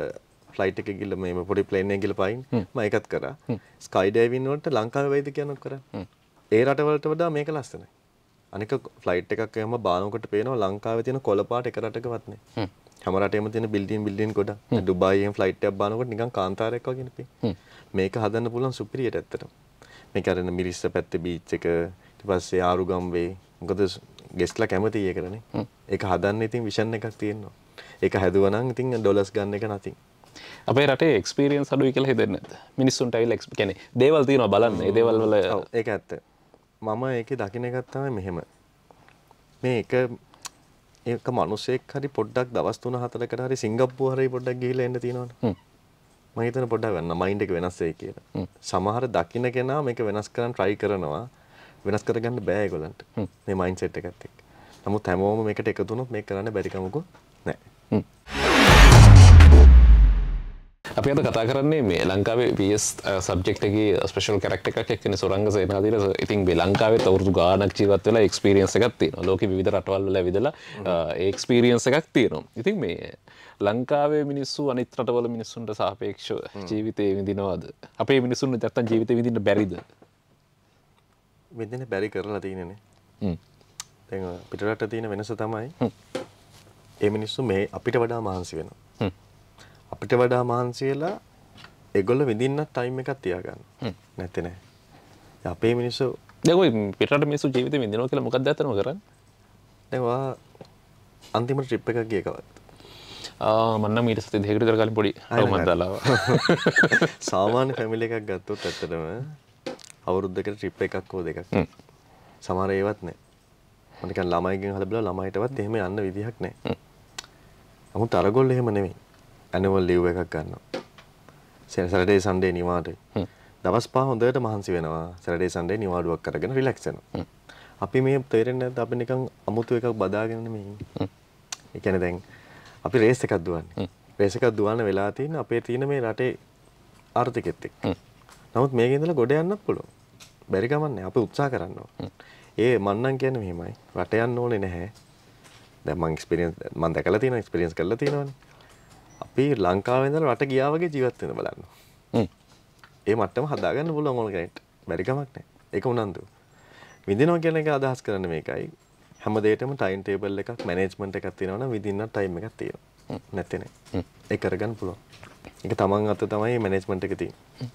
ෆ්ලයිට් එකේ ගිහලා මේ පොඩි ප්ලේන් එකේ ගිහලා පයින් මම ඒකත් කරා. ස්කයි ඩයිවිං වලට ලංකාවේ වෙයිද කියනක් කරා. ඒ රටවලට වඩා මේක ලස්සනයි. අනික ෆ්ලයිට් එකක් එහෙම බානකොට පේනවා ලංකාවේ තියෙන කොළ පාට එක රටකවත් නෑ. හැම රටේම තියෙන බිල්ඩින් බිල්ඩින් ගොඩක්. ඩුබායියෙන් ෆ්ලයිට් එකක් බානකොට නිකන් කාන්තාරයක් වගේ නෙපේ. මේක හදන්න පුළුවන් සුපිරියට ඇත්තටම. මේක අර මිරිස්ස පැත්තේ බීච් එක ඊට පස්සේ ආරුගම්වේ මොකද ගෙස්ලා කැමති ඒකරනේ. ඒක හදන්න ඉතින් විෂන් එකක් තියෙනවා. ඒක හැදුවනම් ඉතින් ඩොලර්ස් ගන්න එක නැතිනම්.
අපේ රටේ එක්ස්පීරියන්ස් අඩුයි කියලා හිතෙන්නේ නැද්ද? මිනිස්සුන්ට ඇවිල්ලා එක්ස් කියන්නේ දේවල් තියෙනවා බලන්න. ඒ දේවල් වල
ඔව් ඒක ඇත්ත. මම ඒකේ දකින්න එකක් තමයි මෙහෙම. මේ එක ඒක මිනිසෙක් හරි පොඩ්ඩක් දවස් 3-4කට හරි සිංගප්පූරු හරි පොඩ්ඩක් ගිහිල්ලා එන්න තියෙනවනේ. මම හිතන පොඩ්ඩක් වෙන්න මයින්ඩ් එක වෙනස් වෙයි කියලා. සමහර දකින්න කෙනා මේක වෙනස් කරන්න try කරනවා. වෙනස් කරගන්න බෑ ඒගොල්ලන්ට. මේ මයින්ඩ් සෙට් එකත් එක්ක. නමුත් හැමෝම මේකට එකතු වුණොත් මේක කරන්න බැරි කමකුත් නැහැ.
අපි අද කතා කරන්නේ මේ ලංකාවේ පස් සබ්ෙක්ටගේ ස්පේෂල් කරක්ට එකක් එක්න සොරංග සේනාදීර ඉතින් බේ ලංකාවේ තවරුදු ගානක් ජීවත් වෙලා එක්ස්පිරියන්ස එකක් තියෙන ලෝක විධ රටවල්ල විදලා ඒක්ස්පිරියන්ස එකක් තියෙනවා. ඉතින් මේ ලංකාවේ මිනිස්සු අනිත් රටවල මිනිස්සුන්ට සාපේක්ෂ ජීවිතය විදිනවාද අපේ මිනිසුන් ඇත්තන් ජීවිත විදින්න බැරිද?
විදින බැරි කරලා තියෙනනේ. පිටරට තියෙන වෙනස තමයි ඒ මිනිස්සු මේ අපිට වඩා මහන්සි වෙනවා අපිට වඩා මහන්සියලා එගොල්ල විදින්න ටයිම් එකක් තියාගන්න. නැති නෑ. අපේ මිනිස්සු
දෙකයි පිටට මිනිස්සු ජීවිත විදිනවා කියලා මොකක්ද ඇත්තනම කරන්නේ?
දැන් අන්තිමට ට්‍රිප් එකක් ගිය කවත්
මන්න මීට සති දෙකට කර කලින් පොඩි මන්දලාව
සාමාන්‍ය ෆැමිලි එකක් ගත්තොත් ඇත්තටම අවුරුද්දකට ට්‍රිප් එකක් හෝ දෙකක්. සමහර ඒවත් නෑ. මනිකන් ළමයිගෙන් හලබලා ළමයිටවත් එහෙම යන්න විදිහක් නෑ. නමුත් අරගොල්ල එහෙම නෙමෙයි ඇනවල් ලිව් එකක් ගන්නවා. සැරටේ සන්ඩේ නිවාට දවස් පා හොඳට මහන්සි වෙනවා. සැරටේ සන්ඩේ නිවාඩුවක් කරගෙන රිලක්ෂන අපි මේ තේරෙන්න අපි නිකං අමුතු එකක් බදාගෙන මේ එකන දැන් අපි රේස් එකක් දුවන්නේ. රේස එකක් දුවන්න වෙලා තියෙන අපේ තියෙන මේ රටේ ආර්ථිකෙත් එක්ක. නමුත් මේක ඉඳලා ගොඩ යන්නත් පුළුවන්. බැරි ගමන්නේ අපි උත්සාහ කරනවා. ඒ මන්නම් කියන්නේ මෙහෙමයි. රට යන්න ඕනේ නැහැ. දැන් මං එක්ස්පීරියන්ස් මං දැකලා තියෙනවා එක්ස්පීරියන්ස් කරලා තියෙනවානේ අපි ලංකාවෙන්ද රට ගියාවගේ ජීවත් වෙන බලන්න. ඒ මට්ටම හදාගන්න පුළුවන් ඕන කෙනෙක්ට. බැරි කමක් නැහැ. ඒක උනන්දු. විඳිනවා කියන එක අදහස් කරන්න මේකයි. හැම දෙයකම ටයිම් ටේබල් එකක් මැනේජ්මන්ට් එකක් තියෙනවා නම් විදින්න ටයිම් එකක් තියෙනවා. නැත්තේ නෑ. ඒක කරගන්න පුළුවන්. ඒක තමන් අත තමයි මැනේජ්මන්ට් එක තියෙන්නේ.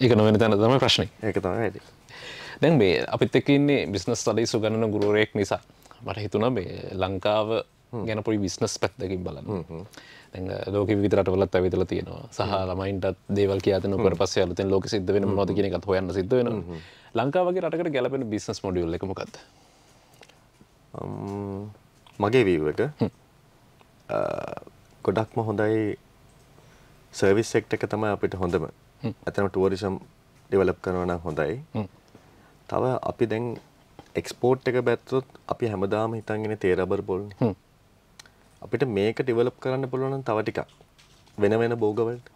ඒක නොවන තැන තමයි ප්‍රශ්නේ.
ඒක තමයි වැඩි.
දැන් මේ අපිත් එක්ක ඉන්නේ බිස්නස් ස්ටඩීස් උගන්වන ගුරුවරයෙක් නිසා මට හිතුණා මේ ලංකාව ගැන පොඩි බිස්නස් පැත්තකින් බලන්න. ලෝක විතරටවලත් ඇවිතල තියෙනවා. සහ ළමයින්ටත් දේවල් කියතන පස්ස අලතෙන් ලෝක සිද්ධ වෙන මොද කියන එකත් හොයන්න සිද්ධ වෙන ලංකාවගේ රටකට ගැලපෙන බිස්නස් මොඩියල් එක මොකක්ද?
මගේ වීව එක. ගොඩක්ම හොඳයි සර්විස් එක්ට එක තමයි අපිට හොඳම. ඇතන ටුවරිසම් ඩෙවලප් කරවන හොඳයි. තව අපි දැන් එක්ස්පෝර්ට් එක බැත්තොත් අපි හැමදාම හිතන්ගෙන තේරබර් බොල්න අපිට මේක ඩිවලප් කරන්න පුළුවන් නම් තව ටිකක් වෙන වෙන බෝගවලට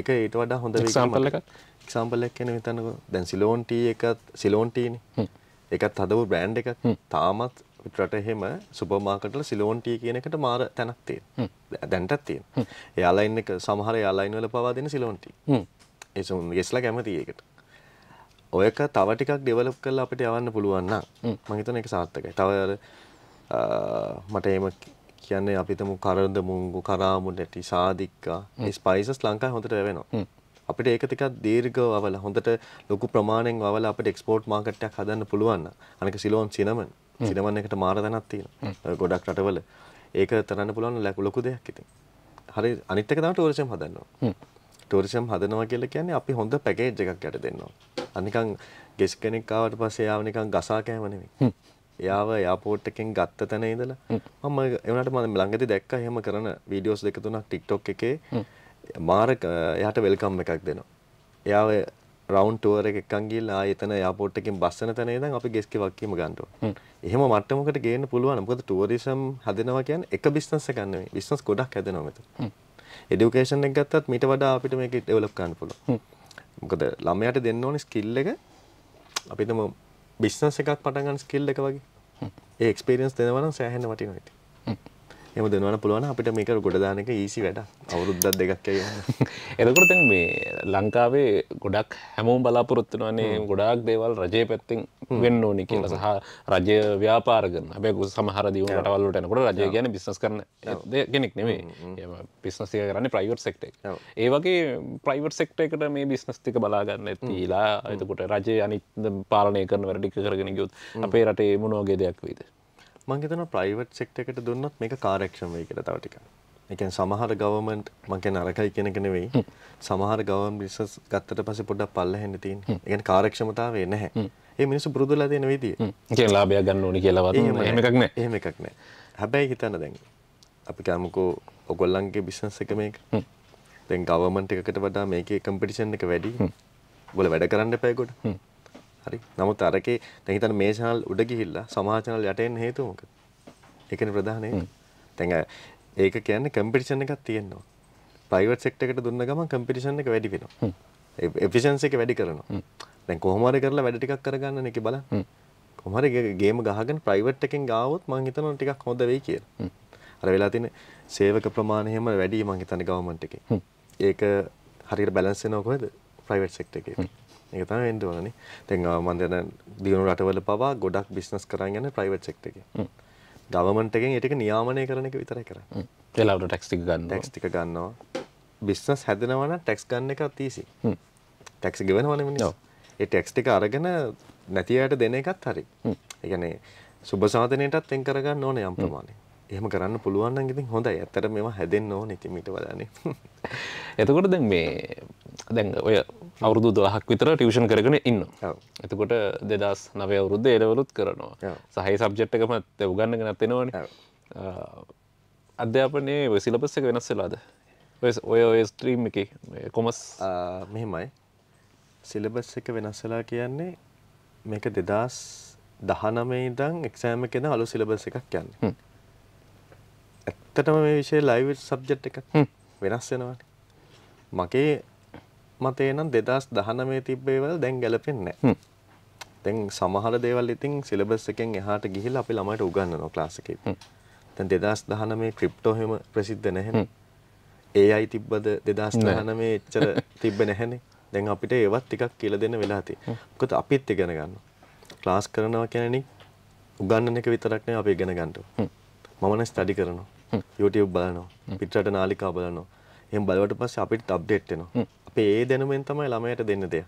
එක ඊට වඩා හොඳ
Example එකක්?
එක්සාම්පල් එකක් කියන හිතන්නකෝ දැන් සිලෝන් ටී එකත් සිලෝන් ටීනේ ඒකත් හදපු බ්‍රෑන්ඩ් එකක් තාමත් රට එහෙම සුපර් මාකට් වල සිලෝන් ටී කියන එකට මාර තැනක් තියෙන. දැන්ටත් තියෙන. එයාලයින් එක සමහර එයාලයින් වල පවා දෙන සිලෝන් ටී. ඒ සුන් ගෙස්ලා කැමති ඒකට. ඔයක තව ටිකක් ඩෙවලොප් කරලා අපිට යවන්න පුළුවන් නම් මම හිතන ඒක සාර්ථකයි. තව අර මට එහෙම කියන්නේ අපි තමු කරඳ මුංගු කරාමු නැටි සාදික්කා මේ ස්පයිසස් ලංකාවේ හොඳට වැවෙනවා. අපිට ඒක ටිකක් දීර්ඝව වවලා හොඳට ලොකු ප්‍රමාණයෙන් වවලා අපිට එක්ස්පෝර්ට් මාකට් එකක් හදන්න පුළුවන් අනික සිලෝන් සිනමන් සිනමන් එකට මාර තැනක් තියෙනවා. ගොඩක් රටවල ඒක තරන්න පුළුවන් ලොකු දෙයක් ඉතින්. හරි අනිත් එක තමයි ටූරිසම් හදනවා. ටූරිසම් හදනවා කියලා කියන්නේ අපි හොඳ පැකේජ් එකක් යට දෙනවා. අනිකන් ගෙස් කෙනෙක් ආවට පස්සේ යාව නිකන් ගසා කෑම නෙමෙයි. එයාව එයාපෝට් එකෙන් ගත්ත තැන ඉඳලා මම එවනට මම ළඟදී දැක්කා එහෙම කරන වීඩියෝස් දෙක තුනක් TikTok එකේ මාර එයාට වෙල්කම් එකක් දෙනවා. එයාව රවුන්ඩ් ටුවර් එක එකක් ගිහලා ආයෙ එතන එයාපෝට් එකෙන් බස් වෙන තැන ඉඳන් අපි ගෙස්කේ වක්කීම ගන්න ඕන. එහෙම මට්ටමකට ගේන්න පුළුවන්. මොකද ටුවරිසම් හදනවා කියන්නේ එක බිස්නස් එකක් නෙවෙයි. බිස්නස් ගොඩක් හදනවා මෙතන. එඩියුකේෂන් එක ගත්තත් මීට වඩා අපිට මේක ඩෙවලොප් කරන්න පුළුවන්. මොකද ළමයාට දෙන්න ඕනේ ස්කිල් එක අපිටම බිස්නස් එකක් පටන් ගන්න ස්කිල් එක වගේ. ඒ එක්ස්පීරියන්ස් දෙනවා නම් සෑහෙන වටිනවා ඉතින්. එහෙම දෙනවන පුළුවන් අපිට මේක ගොඩ දාන එක ඊසි වැඩ අවුරුද්දක් දෙකක්.
එතකොට දැන් මේ ලංකාවේ ගොඩක් හැමෝම බලාපොරොත්තු වෙනවානේ ගොඩාක් දේවල් රජයේ පැත්තෙන් වෙන්න ඕනි කියලා. සහ රජය ව්‍යාපාර කරන. හැබැයි සමහර දියුණු රටවල් වලට යනකොට රජය කියන්නේ බිස්නස් කරන කෙනෙක් නෙමෙයි. බිස්නස් එක කරන්නේ ප්‍රයිවට් සෙක්ටර් එක. ඒ වගේ ප්‍රයිවට් සෙක්ටර් එකට මේ බිස්නස් ටික බලා ගන්න තියලා එතකොට රජය අනිත් පාලනය කරන වැඩ ටික කරගෙන ගියොත් අපේ රටේ මොන වගේ දෙයක් වෙයිද?
මං හිතනවා ප්‍රයිවට් සෙක්ටර් එකට දුන්නොත් මේක කාර්යක්ෂම වෙයි කියලා තව ටිකක්. ඒ කියන්නේ සමහර ගවර්න්මන්ට් මං කියන්නේ අරකයි කියන එක නෙවෙයි. සමහර ගවර්න්මන්ට් බිස්නස් ගත්තට පස්සේ පොඩ්ඩක් පල්ලෙහෙන්න තියෙන්නේ. ඒ කියන්නේ කාර්යක්ෂමතාවය නැහැ. ඒ මිනිස්සු පුරුදුලා තියෙන විදිය.
කියන්නේ ලාභයක් ගන්න ඕනි කියලාවත් එහෙම එකක් නැහැ.
එහෙම එකක් නැහැ. හැබැයි හිතන්න දැන් අපි කියමුකෝ ඔයගොල්ලන්ගේ බිස්නස් එක මේක. දැන් ගවර්න්මන්ට් එකකට වඩා මේකේ කම්පිටිෂන් එක වැඩි. ඔයගොල්ලෝ වැඩ කරන්න එපා ඒකට. හරි නමුත් අරකේ දැන් හිතන්න මේ channel උඩ ගිහිල්ලා සමහර channel යට එන්න හේතුව මොකද? ඒකනේ ප්‍රධාන එක. දැන් ඒක කියන්නේ කම්පිටිෂන් එකක් තියෙනවා. ප්‍රයිවට් සෙක්ටර් එකට දුන්න ගමන් කම්පිටිෂන් එක වැඩි වෙනවා. එෆිෂන්සි එක වැඩි කරනවා. දැන් කොහොම හරි කරලා වැඩ ටිකක් කරගන්න එක බලන්න. කොහොම හරි ගේම ගහගෙන ප්‍රයිවට් එකෙන් ගාවොත් මං හිතනවා ටිකක් හොඳ වෙයි කියලා. අර වෙලා තියෙන සේවක ප්‍රමාණය හැම වැඩි මං හිතන්නේ ගවර්න්මන්ට් එකේ. ඒක හරියට බැලන්ස් වෙනව කොහෙද? ප්‍රයිවට් සෙක්ටර් එකේ. ඒක තමයි වෙන්න ඕනනේ. දැන් මම දැන් දියුණු රටවල පවා ගොඩක් බිස්නස් කරන් යන්නේ ප්‍රයිවට් සෙක්ටර් එකේ. ගවර්න්මන්ට් එකෙන් ඒ ටික නියාමනය කරන එක විතරයි කරන්නේ.
ඒලාවට ටැක්ස් ටික ගන්නවා.
ටැක්ස් ටික ගන්නවා. බිස්නස් හැදෙනවා නම් ටැක්ස් ගන්න එකත් ඊසි. ටැක්ස් ගෙවනවනේ මිනිස්සු. ඒ ටැක්ස් ටික අරගෙන නැති අයට දෙන එකත් හරි. ඒ කියන්නේ සුබ සාධනයටත් වෙන් කරගන්න ඕනේ යම් ප්‍රමාණයක්. එහෙම කරන්න පුළුවන් නම් ඉතින් හොඳයි. ඇත්තට මේවා හැදෙන්න ඕනේ ඉතින් ඊට වඩානේ.
එතකොට දැන් මේ දැන් ඔය අවුරුදු 12ක් විතර ටියුෂන් කරගෙන ඉන්නවා.
ඔව්.
එතකොට 2009 අවුරුද්ද ඒලවලුත් කරනවා.
ඔව්.
සහයි සබ්ජෙක්ට් එකම උගන්නගෙනත් එනවනේ. අධ්‍යාපනයේ සිලබස් එක වෙනස් වෙලාද? ඔය ඔය ස්ට්‍රීම් එකේ කොමර්ස්
ආ, මෙහෙමයි. සිලබස් එක වෙනස් වෙලා කියන්නේ මේක 2019 ඉඳන් එක්සෑම් එකේ ඉඳන් අලුත් සිලබස් එකක් යන්නේ. ඇත්තටම මේ විෂය ලයිව් සබ්ජෙක්ට් එකක් වෙනස් වෙනවානේ. මගේ මතේ නම් 2019 තිබ්බ ඒවල දැන් ගැලපෙන්නේ. දැන් සමහර දේවල් ඉතින් සිලබස් එකෙන් එහාට ගිහිල්ලා අපි ළමයිට උගන්වනවා ක්ලාස් එකේ. දැන් 2019 ක්‍රිප්ටෝ හැම ප්‍රසිද්ධ නැහැනේ. AI තිබ්බද 2019 එච්චර තිබ්බ නැහැනේ. දැන් අපිට ඒවත් ටිකක් කියලා දෙන්න වෙලා තියෙනවා. මොකද අපිත් ඉගෙන ගන්නවා. ක්ලාස් කරනවා කියන්නේ උගන්වන එක විතරක් නෙවෙයි අපි ඉගෙන ගන්න ඕනේ. මම නම් ස්ටඩි කරනවා. YouTube බලනවා. පිටරට නාලිකා බලනවා. එහෙන් බලවට පස්සේ අපිට වෙනවා. අපි ඒ දැනුමෙන් තමයි ළමයට දෙන්න දෙයක්.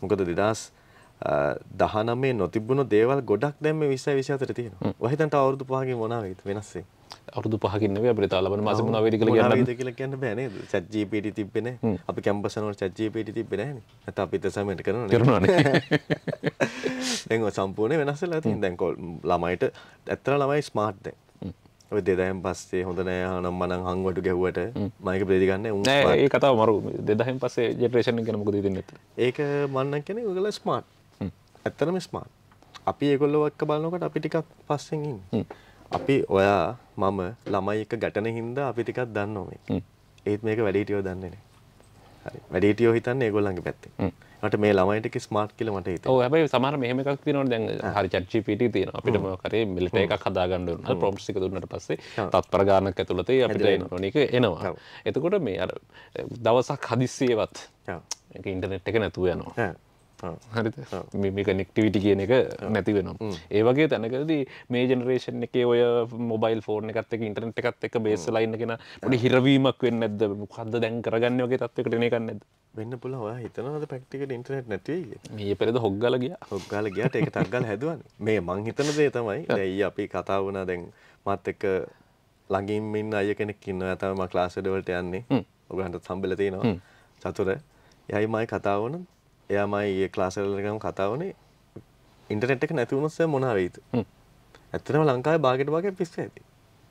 මොකද 2019 නොතිබුණු දේවල් ගොඩක් දැන් මේ 20 24 තියෙනවා. වහිතන්ට අවුරුදු 5කින් මොනවා වෙයිද වෙනස් වෙන්නේ?
අවුරුදු පහකින් නෙවෙයි අපිට තා ලබන මාසෙ මොනවා වෙයිද කියලා කියන්න.
වෙයිද කියලා කියන්න බෑ නේද? chat GPT තිබ්බේ නැහැ. අපි කැම්පස් වල chat GPT තිබ්බේ නැහැනේ. නැත්නම් අපි අසයින්මන්ට් කරනවා නේ.
කරනවානේ.
දැන් ඔය සම්පූර්ණ වෙනස් වෙලා තියෙන. දැන් ළමයිට ඇත්තට ළමයි ස්මාර්ට් දැන්. ඔය දෙදායන් පස්සේ හොඳ නෑ අහනම් මනම් හංවටු ගැහුවට මයික ප්‍රේදි ගන්න උන්
නෑ
smart.
ඒ කතාව මරු දෙදහෙන් පස්සේ ජෙනරේෂන් එක ගැන මොකද නැත්තේ?
ඒක මන්න කෙනෙක් ඔයගොල්ලෝ ස්මාර්ට්. ඇත්තරම ස්මාර්ට්. අපි ඒගොල්ලෝ එක්ක බලනකොට අපි ටිකක් පස්සෙන් ඉන්නේ. අපි ඔයා මම ළමයි එක ගැටන හින්දා අපි ටිකක් දන්නවා මේක. ඒත් මේක වැඩිහිටියෝ දන්නේ වැඩිහිටියෝ හිතන්නේ ඒගොල්ලන්ගේ පැත්තෙන්. මට මේ ළමයි ටික ස්මාර්ට් කියලා මට.
ඔව් හැබැයි සමහර මෙහෙම එකක් තියෙනවා දැන් හරි chat GPT තියෙනවා. අපිට මොකක් හරි මිලිටරි එකක් හදාගන්න ඕන. නම් prompts එක දුන්නාට පස්සේ තත්පර ගානක් ඇතුළත අපිට එන එක එනවා. එතකොට මේ අර දවසක්. ඒක ඉන්ටර්නෙට් එක නැතුව යනවා.
ඈ. ඔව්.
හරිද මේක නෙක්ටිවිටි කියන එක නැති වෙනවා ඒ වගේ තැනකදී මේ ජනරේෂන් එකේ ඔය මොබයිල් ෆෝර්න එකත් එක ඉන්ටර්නෙට් එකත් එක බේස් ලයින්න කෙන පොඩි හිරවීමක් වෙන්න ඇද මොකක්ද දැන් කරගන්න වගේ තත්වකට නේ කන්නද
වෙන්න පුළුවන් ඔයා හිතනවාද නැති වෙයි කියලා?
මේ පෙරද හොග්ගල ගිය
ඔක්ගාල ගියාට ඒක ටක් ගාලා හැදුවානේ. මේ මං හිතන දේ තමයි ඊයේ අපි කතා වුණා දැන් මාත් එක්ක ළඟින් ඉන්න අය කෙනෙක් ඉන්නවා. එයා තමයි මම ක්ලාස් වැඩ වලට යන්නේ. ඔයගොල්ලන්ට සම්බෙල තියෙනවා. චතුර. එයායි මයි කතා වුණා. එයා මයි ඊයේ ක්ලාස් වල ගම කතා වුණේ ඉන්ටර්නෙට් එක නැති වුණොත් සර් මොනවා වෙයිද? ඇත්තටම ලංකාවේ බාගෙට බාගෙ පිස්සු ඇති.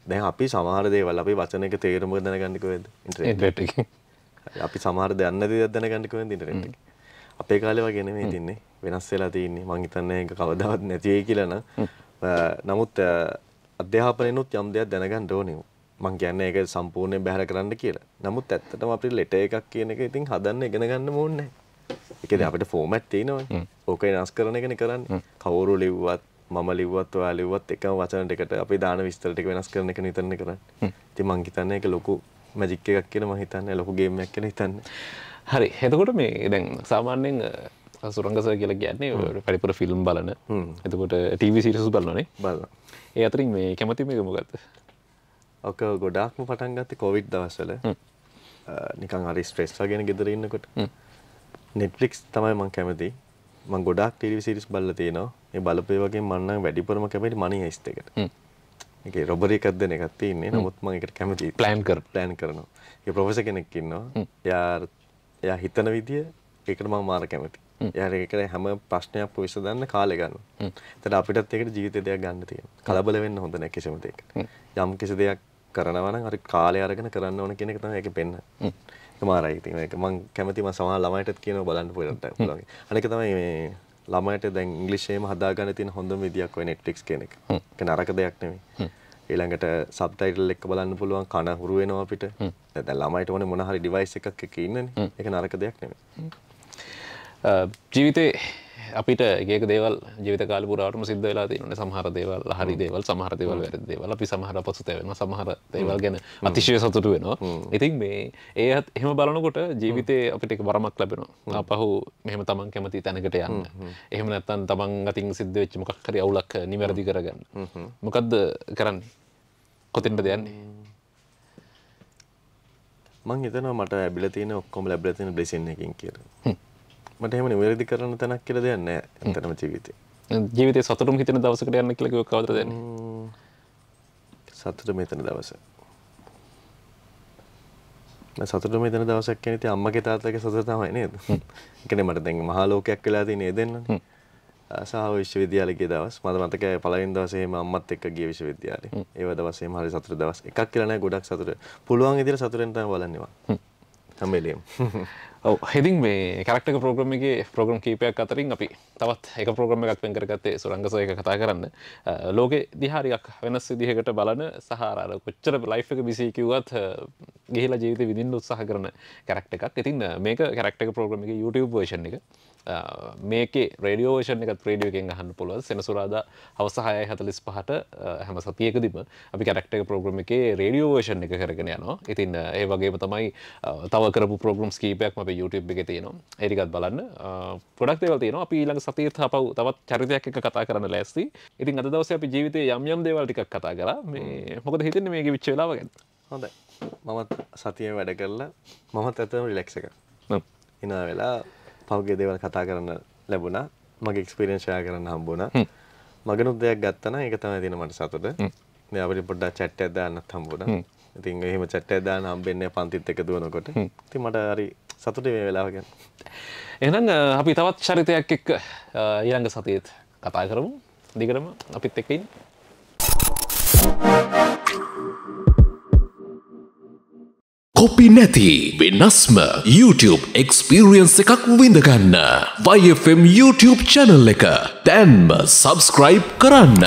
දැන් අපි සමහර දේවල් අපි වචන එක තේරුම කොහෙද? ඉන්ටර්නෙට්
ඉන්ටර්නෙට්
අපි සමහර දෙයක් දැනගන්න කොහෙන්ද ඉන්ටර්නෙට් එක. අපේ කාලේ වගේ නෙමෙයි තින්නේ. වෙනස් වෙලා තියෙන්නේ. මං හිතන්නේ ඒක කවදාවත් නැති වෙයි කියලා නම්. නමුත් අධ්‍යාපනයනොත් යම් දෙයක් දැනගන්න ඕනේ. මං කියන්නේ ඒක සම්පූර්ණයෙන් බැහැර කරන්න කියලා. නමුත් ඇත්තටම අපිට ලෙටර් එකක් කියන එක ඉතින් හදන්න ඉගෙන ගන්න ඕනේ නැහැ. ඒකද අපිට ෆෝමැට් තියෙනවනේ. ඕක වෙනස් කරන එකනේ කරන්නේ. කවුරු ලිව්වත් මම ලිව්වත් ඔයා ලිව්වත් එකම වචන ටිකට අපි දාන විස්තර ටික වෙනස් කරන එක නිතරනේ කරන්නේ. ඉතින් මං හිතන්නේ ඒක ලොකු මැජික් එකක් කියලා මම හිතන්නේ ලොකු ගේම් එකක් කියලා හිතන්නේ.
හරි එතකොට මේ දැන් සාමාන්‍යයෙන් සුරංගස කියලා කියන්නේ පරිපුර ෆිල්ම් බලන එතකොට ටීවි සිරිසු බලනේ
බලන්න.
ඒ අතරින් මේ කැමති මේක මොකක්ද
ඔක ගොඩාක්ම පටන් ගත්තේ කොවිඩ් දවස්වල. නිකන් හරි ස්ට්‍රෙස් වගේන ගෙදර ඉන්නකොට. නෙට්ෆ්ලික්ස් තමයි මං කැමති. මං ගොඩාක් ටීවී සීරීස් බලලා තියෙනවා. මේ බලපේ වගේ මම නම් වැඩිපුරම කැමති මනි හයිස්ට් එකට. ඒකේ රොබරි එකක් දෙන එකක් තියෙන්නේ. නමුත් මම ඒකට කැමති.
ප්ලෑන් කර
ප්ලෑන් කරනවා. ඒ ප්‍රොෆෙසර් කෙනෙක් ඉන්නවා. එයා එයා හිතන විදිය ඒකට මම මාර කැමති. එයා ඒකට හැම ප්‍රශ්නයක් විසඳන්න කාලය ගන්නවා. එතන අපිටත් ඒකට ජීවිතේ දෙයක් ගන්න තියෙනවා. කලබල වෙන්න හොඳ නැහැ කිසිම දෙයකට. යම් කිසි දෙයක් කරනවා නම් හරි කාලය අරගෙන කරන්න ඕන කියන එක තමයි ඒකෙන් පෙන්නන්නේ. ඒක මාරයි. ඉතින් ඒක මම කැමති මම සමහර ළමයිටත් කියනවා බලන්න පුළුවන්. අනික තමයි මේ ළමයට දැන් ඉංග්‍රීසියෙම හදාගන්න තියෙන හොඳම විදියක් ඔය Netflix කියන එක. ඒක නරක දෙයක් නෙමෙයි. ඊළඟට සබ්ටයිටල් එක බලන්න පුළුවන් කන හුරු වෙනවා අපිට. දැන් ළමයිට ඕනේ මොන හරි ඩිවයිස් එකක් එක ඉන්නනේ. ඒක නරක දෙයක් නෙමෙයි.
ජීවිතේ අපිට ඒක දේවල් ජීවිත කාල පුරාටම සිද්ධ වෙලා තියෙනවා සමහර දේවල් හරි දේවල් සමහර දේවල් වැරදි දේවල්. අපි සමහර පසුතැ වෙනවා සමහර දේවල් ගැන අතිශය සතුටු වෙනවා. ඉතින් මේ ඒත් එහෙම බලනකොට ජීවිතේ අපිට එක වරමක් ලැබෙනවා. ආපහු මෙහෙම තමන් කැමති තැනකට යන්න. එහෙම නැත්නම් තමන් අතින් සිද්ධ වෙච්ච මොකක් හරි අවුලක් නිවැරදි කරගන්න. මොකද්ද කරන්නේ? කොතෙන්ද යන්නේ?
මං හිතනවා මට ලැබිලා තියෙන ඔක්කොම ලැබිලා තියෙන බ්ලෙසින් එකකින් කියලා. මට එහෙම නිවැරදි කරන්න තැනක් කියලා දෙයක් නැහැ ඇත්තටම ජීවිතේ.
ජීවිතේ සතුටුම හිතෙන දවසකට යන්න කියලා කිව්ව කවදද දෙන්නේ?
සතුට මෙතන දවස. සතුට මෙතන දවසක් ඉතින් අම්මගේ තාත්තගේ සතුට තමයි නේද? කියන්නේ මට දැන් මහා ලෝකයක් වෙලා තියෙන ඒ දෙන්නනේ. සහ විශ්වවිද්‍යාලේ ගිය දවස් මට මතකයි පළවෙනි දවසේ එහෙම අම්මත් එක්ක ගිය විශ්වවිද්‍යාලේ. ඒව දවස් හරි සතුට දවස්. එකක් කියලා නෑ ගොඩක් සතුට. පුළුවන් විදිහට සතුටෙන් තමයි බලන්නේ මම. හැම වෙලේම.
ඔව් ඉතින් මේ කැරක්ටර් ප්‍රෝග්‍රෑම් එකේ ප්‍රෝග්‍රෑම් කීපයක් අතරින් අපි තවත් එක ප්‍රෝග්‍රෑම් එකක් වෙන් කරගත්තේ සුරංගසෝ එක කතා කරන්න. ලෝකේ දිහා ටිකක් වෙනස් විදිහකට බලන සහ අර කොච්චර ලයිෆ් එක බිසි කිව්වත් ගිහිලා ජීවිතේ විඳින්න උත්සාහ කරන කැරක්ටර් එකක්. ඉතින් මේක කැරක්ටර් ප්‍රෝග්‍රෑම් එකේ YouTube version එක. මේකේ රේඩියෝ වර්ෂන් එකත් රේඩියෝ එකෙන් අහන්න පුළුවන් සෙනසුරාදා හවස 6:45ට හැම සතියකදීම අපි කැරක්ටර් ප්‍රෝග්‍රෑම් එකේ රේඩියෝ වර්ෂන් එක කරගෙන යනවා. ඉතින් ඒ වගේම තමයි තව කරපු ප්‍රෝග්‍රෑම්ස් කීපයක්ම අපේ YouTube එකේ තියෙනවා. ඒ ටිකත් බලන්න. ගොඩක් දේවල් තියෙනවා. අපි ඊළඟ සතියේත් අපව තවත් චරිතයක් එක්ක කතා කරන්න ලෑස්ති. ඉතින් අද දවසේ අපි ජීවිතේ යම් යම් දේවල් ටිකක් කතා කරා. මේ මොකද හිතෙන්නේ මේකේ විච්ච වෙලාව ගැන?
හොඳයි. මමත් සතියේ වැඩ කරලා මමත් ඇත්තටම රිලැක්ස්. හ්ම්. ඉනා වෙලා පහුගේ දේවල් කතා කරන්න ලැබුණා මගේ එක්ස්පීරියන්ස් ෂෙයා කරන්න හම්බුණා මගනුත් දෙයක් ගත්තා නම් ඒක තමයි තියෙන මට සතුට දැන් අපිට පොඩ්ඩක් chat එකක් දාන්නත් හම්බුණා ඉතින් එහෙම එකක් දාන්න හම්බෙන්නේ පන්තිත් එක දුවනකොට ඉතින් මට හරි සතුටුයි මේ වෙලාව ගැන.
එහෙනම් අපි තවත් චරිතයක් එක්ක ඊළඟ සතියේත් කතා කරමු. දිගටම අපිත් එක්ක ඉන්න.
කොපි නැති වෙනස්ම YouTube එක්ස්පිරියන්ස් එකක් විඳගන්න YFM YouTube චැනල් එක. දැන්ම සබස්ක්‍රයිබ් කරන්න.